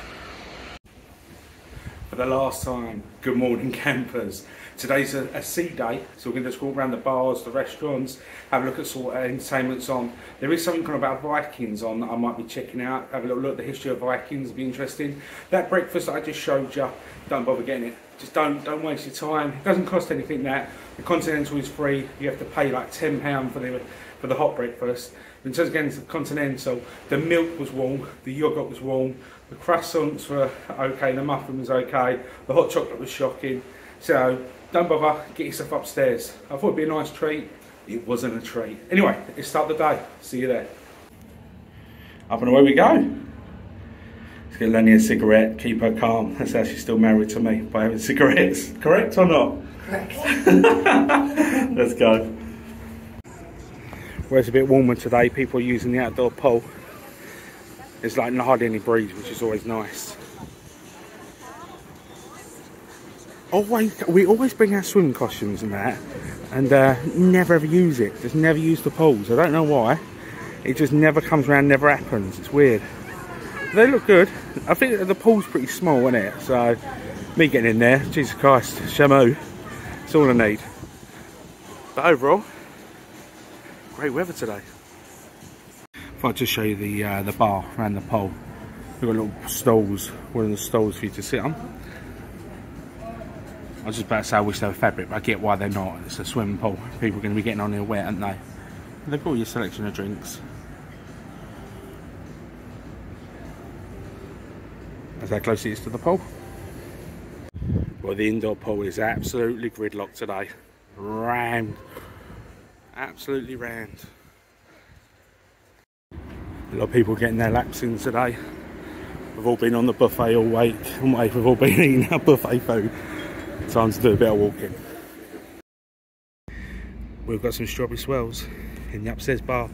For the last time, good morning campers. Today's a, a sea day, so we're going to just walk around the bars, the restaurants, have a look at sort of entertainments on. There is something kind of about Vikings on that I might be checking out. Have a little look at the history of Vikings, be interesting. That breakfast that I just showed you, don't bother getting it. Just don't don't waste your time. It doesn't cost anything. That the Continental is free. You have to pay like ten pound for the for the hot breakfast. In terms of getting to the Continental, the milk was warm, the yogurt was warm, the croissants were okay, the muffin was okay, the hot chocolate was shocking. So don't bother, get yourself upstairs. I thought it'd be a nice treat. It wasn't a treat. Anyway, let's start the day. See you there. Up and away we go. Let's get Lenny a cigarette, keep her calm. That's how she's still married to me, by having cigarettes. Correct or not? Correct. Let's go. Well, it's a bit warmer today. People are using the outdoor pool. There's like hardly any breeze, which is always nice. Always, we always bring our swim costumes and that, and uh, never ever use it. Just never use the pools. I don't know why. It just never comes around, never happens. It's weird. They look good. I think the pool's pretty small, isn't it? So, me getting in there, Jesus Christ, Shamu. It's all I need. But overall, great weather today. If I just show you the uh, the bar around the pole, we've got little stalls, one of the stalls for you to sit on. I was just about to say I wish they were fabric, but I get why they're not. It's a swimming pool. People are going to be getting on there wet, aren't they? They've got your selection of drinks. That's how close it is to the pool. Well, the indoor pool is absolutely gridlocked today. Rammed. Absolutely rammed. A lot of people getting their laps in today. We've all been on the buffet all week. We've all been eating our buffet food. Time to do a bit of walking. We've got some strawberry swells in the upstairs bar.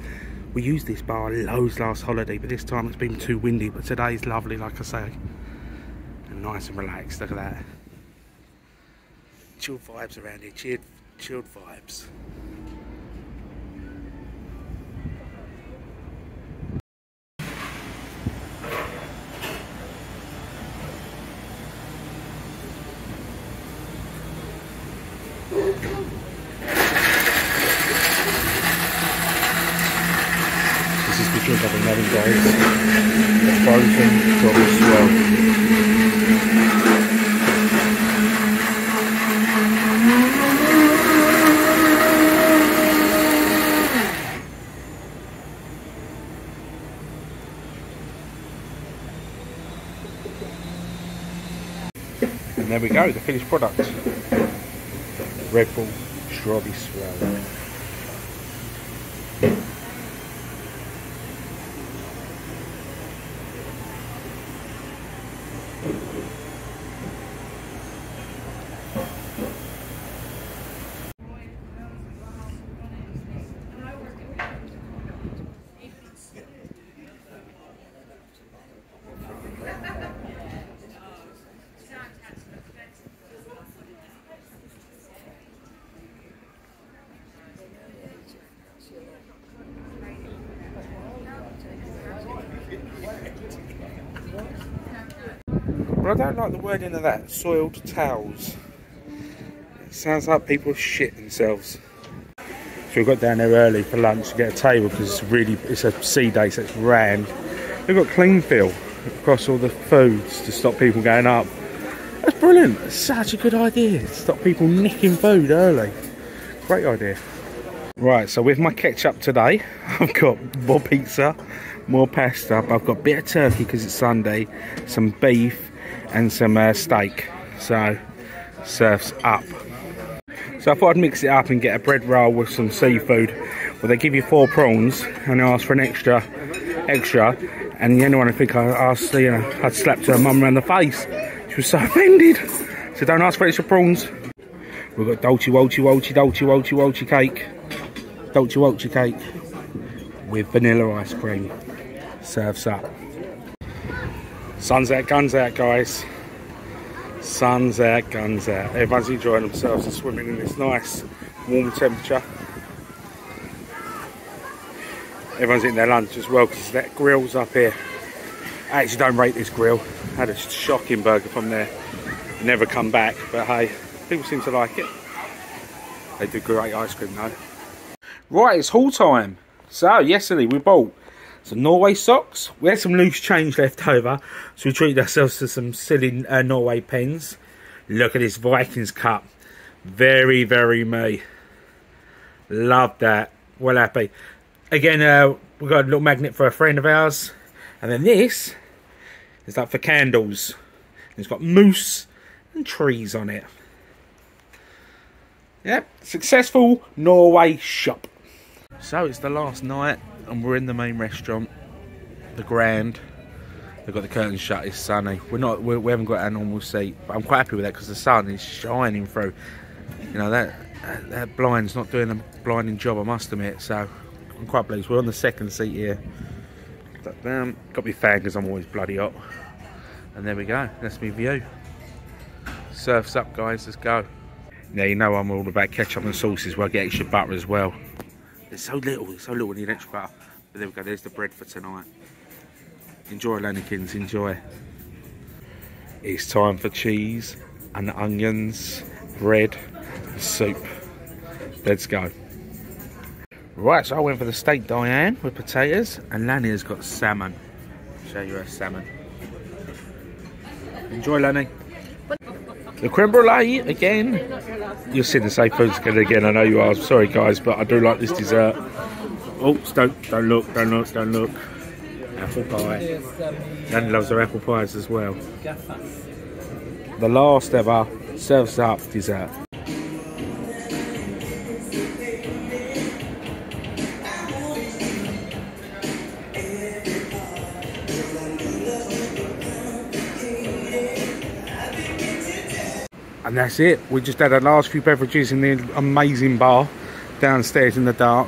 We used this bar loads last holiday, but this time it's been too windy. But today's lovely, like I say. And nice and relaxed, look at that. Chilled vibes around here, chilled, chilled vibes. This is the drink I've been having guys. The frozen strawberry swell. And there we go, the finished product. Red Bull Strawberry Swell. But I of that, soiled towels. It sounds like people shit themselves. So we got down there early for lunch to get a table because it's really it's a sea day, so it's rammed. We've got clean fill across all the foods to stop people going up. That's brilliant. Such a good idea to stop people nicking food early. Great idea. Right, so with my ketchup today, I've got more pizza, more pasta. I've got a bit of turkey because it's Sunday, some beef, and some uh, steak. So, surfs up. So I thought I'd mix it up and get a bread roll with some seafood. Well, they give you four prawns, and I asked for an extra, extra. And the only one I think I asked, you know, I'd slapped her mum around the face. She was so offended. So don't ask for extra prawns. We've got Dolce Walchi Walchi Dolce Walchi Walchi cake. Dolce Walchi cake with vanilla ice cream. Serves up. Sun's out, guns out, guys. Sun's out, guns out. Everyone's enjoying themselves and swimming in this nice warm temperature. Everyone's eating their lunch as well because that grill's up here. I actually don't rate this grill. had a shocking burger from there. Never come back, but hey, people seem to like it. They do great ice cream though. Right, it's haul time. So, yesterday we bought some Norway socks. We had some loose change left over, so we treated ourselves to some silly uh, Norway pens. Look at this Vikings cup. Very, very me. Love that. Well happy. Again, uh, we got a little magnet for a friend of ours. And then this is like for candles. It's got moose and trees on it. Yep, successful Norway shop. So it's the last night and we're in the main restaurant, the Grand. They've got the curtains shut. It's sunny. We're not. We're, we haven't got our normal seat, but I'm quite happy with that because the sun is shining through. You know that that blind's not doing a blinding job. I must admit. So I'm quite pleased. We're on the second seat here. But, um, got me fan because I'm always bloody hot. And there we go. That's my view. Surfs up, guys. Let's go. Now you know I'm all about ketchup and sauces. I get extra butter as well. It's so little. It's so little. I need extra butter. There we go. There's the bread for tonight. Enjoy, Lannikins, enjoy. It's time for cheese and onions, bread, soup. Let's go. Right, so I went for the steak Diane with potatoes, and Lanny has got salmon. Show you her salmon. Enjoy, Lanny. The creme brulee again. You're seeing the same again. Again, I know you are. Sorry, guys, but I do like this dessert. Oh, don't don't look, don't look, don't look. Apple pie. Lanny loves her apple pies as well. The last ever serves up dessert. And that's it. We just had our last few beverages in the amazing bar downstairs in the dark.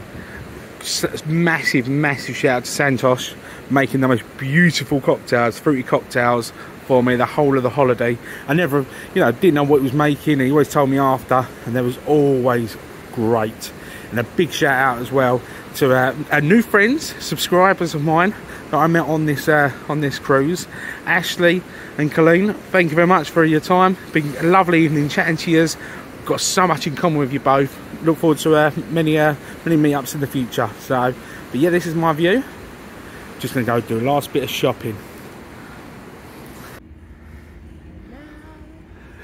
Massive, massive shout out to Santos making the most beautiful cocktails, fruity cocktails for me the whole of the holiday. I never, you know, didn't know what he was making. And he always told me after, and there was always great. And a big shout out as well to uh, our new friends, subscribers of mine that I met on this uh, on this cruise, Ashley and Colleen. Thank you very much for your time. Been a lovely evening chatting to you. Got so much in common with you both. Look forward to uh, many uh, many meetups in the future. So, but yeah, this is my view. Just gonna go do a last bit of shopping.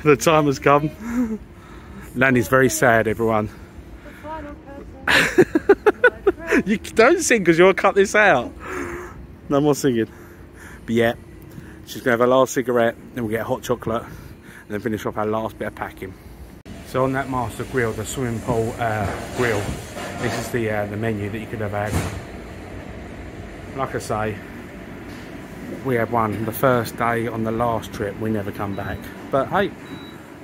The time has come. Lanny's very sad, everyone. you don't sing because you'll cut this out. No more singing. But yeah, she's gonna have a last cigarette, then we'll get hot chocolate, and then finish off our last bit of packing. So on that master grill, the swimming pool uh, grill, this is the uh, the menu that you could have had. Like I say, we had one the first day on the last trip. We never come back. But hey,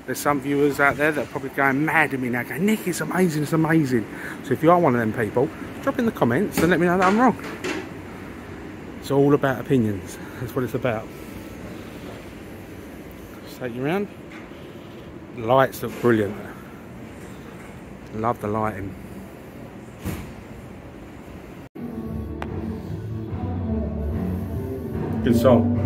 there's some viewers out there that are probably going mad at me now, going, Nick, it's amazing, it's amazing. So if you are one of them people, drop in the comments and let me know that I'm wrong. It's all about opinions. That's what it's about. Just take you around. Lights look brilliant. Love the lighting. Good song.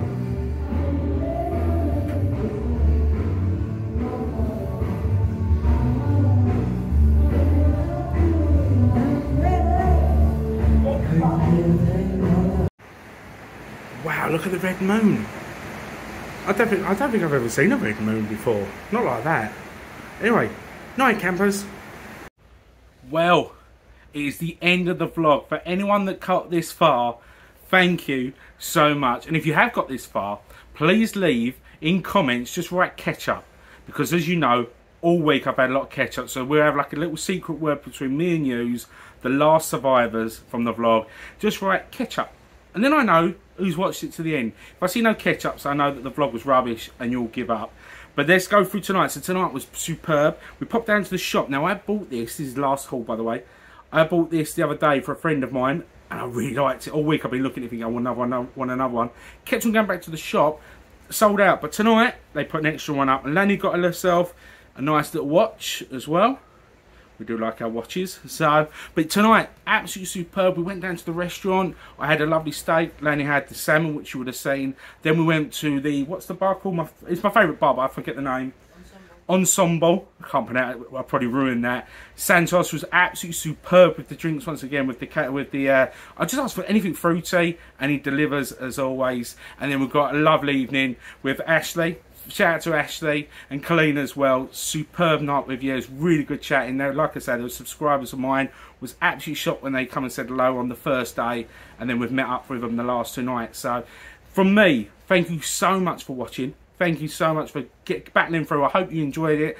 Wow, look at the red moon. I don't think I don't think I've ever seen a red moon before. Not like that. Anyway, night campers. Well, it is the end of the vlog. For anyone that got this far, thank you so much. And if you have got this far, please leave in comments, just write ketchup. Because as you know, all week I've had a lot of ketchup. So we'll have like a little secret word between me and yous, the last survivors from the vlog. Just write ketchup. And then I know who's watched it to the end. If I see no ketchups, I know that the vlog was rubbish and you'll give up. But let's go through tonight. So tonight was superb. We popped down to the shop. Now I bought this. This is last haul, by the way. I bought this the other day for a friend of mine. And I really liked it. All week I've been looking at it thinking, I want another one, want another one. Kept on going back to the shop. Sold out. But tonight, they put an extra one up. And Lanny got herself a nice little watch as well. We do like our watches. So, but tonight, absolutely superb. We went down to the restaurant. I had a lovely steak. Lanny had the salmon, which you would have seen. Then we went to the, what's the bar called? My, it's my favourite bar, but I forget the name. Ensemble. I can't pronounce it. I probably ruined that. Santos was absolutely superb with the drinks once again. With the with the. Uh, I just asked for anything fruity, and he delivers as always. And then we've got a lovely evening with Ashley. Shout out to Ashley and Colleen as well. Superb night with you. It was really good chatting there. Like I said, were subscribers of mine. Was absolutely shocked when they come and said hello on the first day, and then we've met up with them the last two nights. So, from me, thank you so much for watching. Thank you so much for get, battling through. I hope you enjoyed it.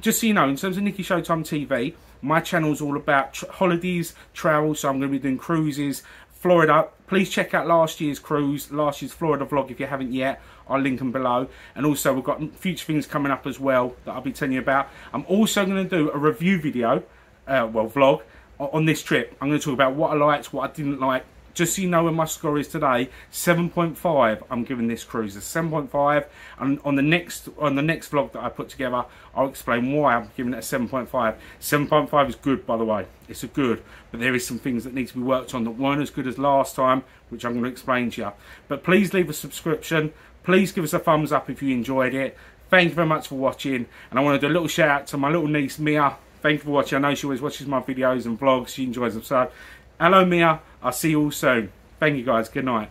Just so you know, in terms of Nicky Showtime TV, my channel is all about tr holidays, travel. So I'm going to be doing cruises, Florida. Please check out last year's cruise, last year's Florida vlog if you haven't yet. I'll link them below. And also we've got future things coming up as well that I'll be telling you about. I'm also going to do a review video, uh, well vlog, on this trip. I'm going to talk about what I liked, what I didn't like, just so you know where my score is today 7.5 i'm giving this cruise a 7.5 and on the next on the next vlog that i put together i'll explain why i'm giving it a 7.5 7.5 is good by the way it's a good but there is some things that need to be worked on that weren't as good as last time which i'm going to explain to you but please leave a subscription Please give us a thumbs up if you enjoyed it. Thank you very much for watching. And I want to do a little shout out to my little niece, Mia. Thank you for watching. I know she always watches my videos and vlogs. She enjoys them. So, hello, Mia. I'll see you all soon. Thank you, guys. Good night.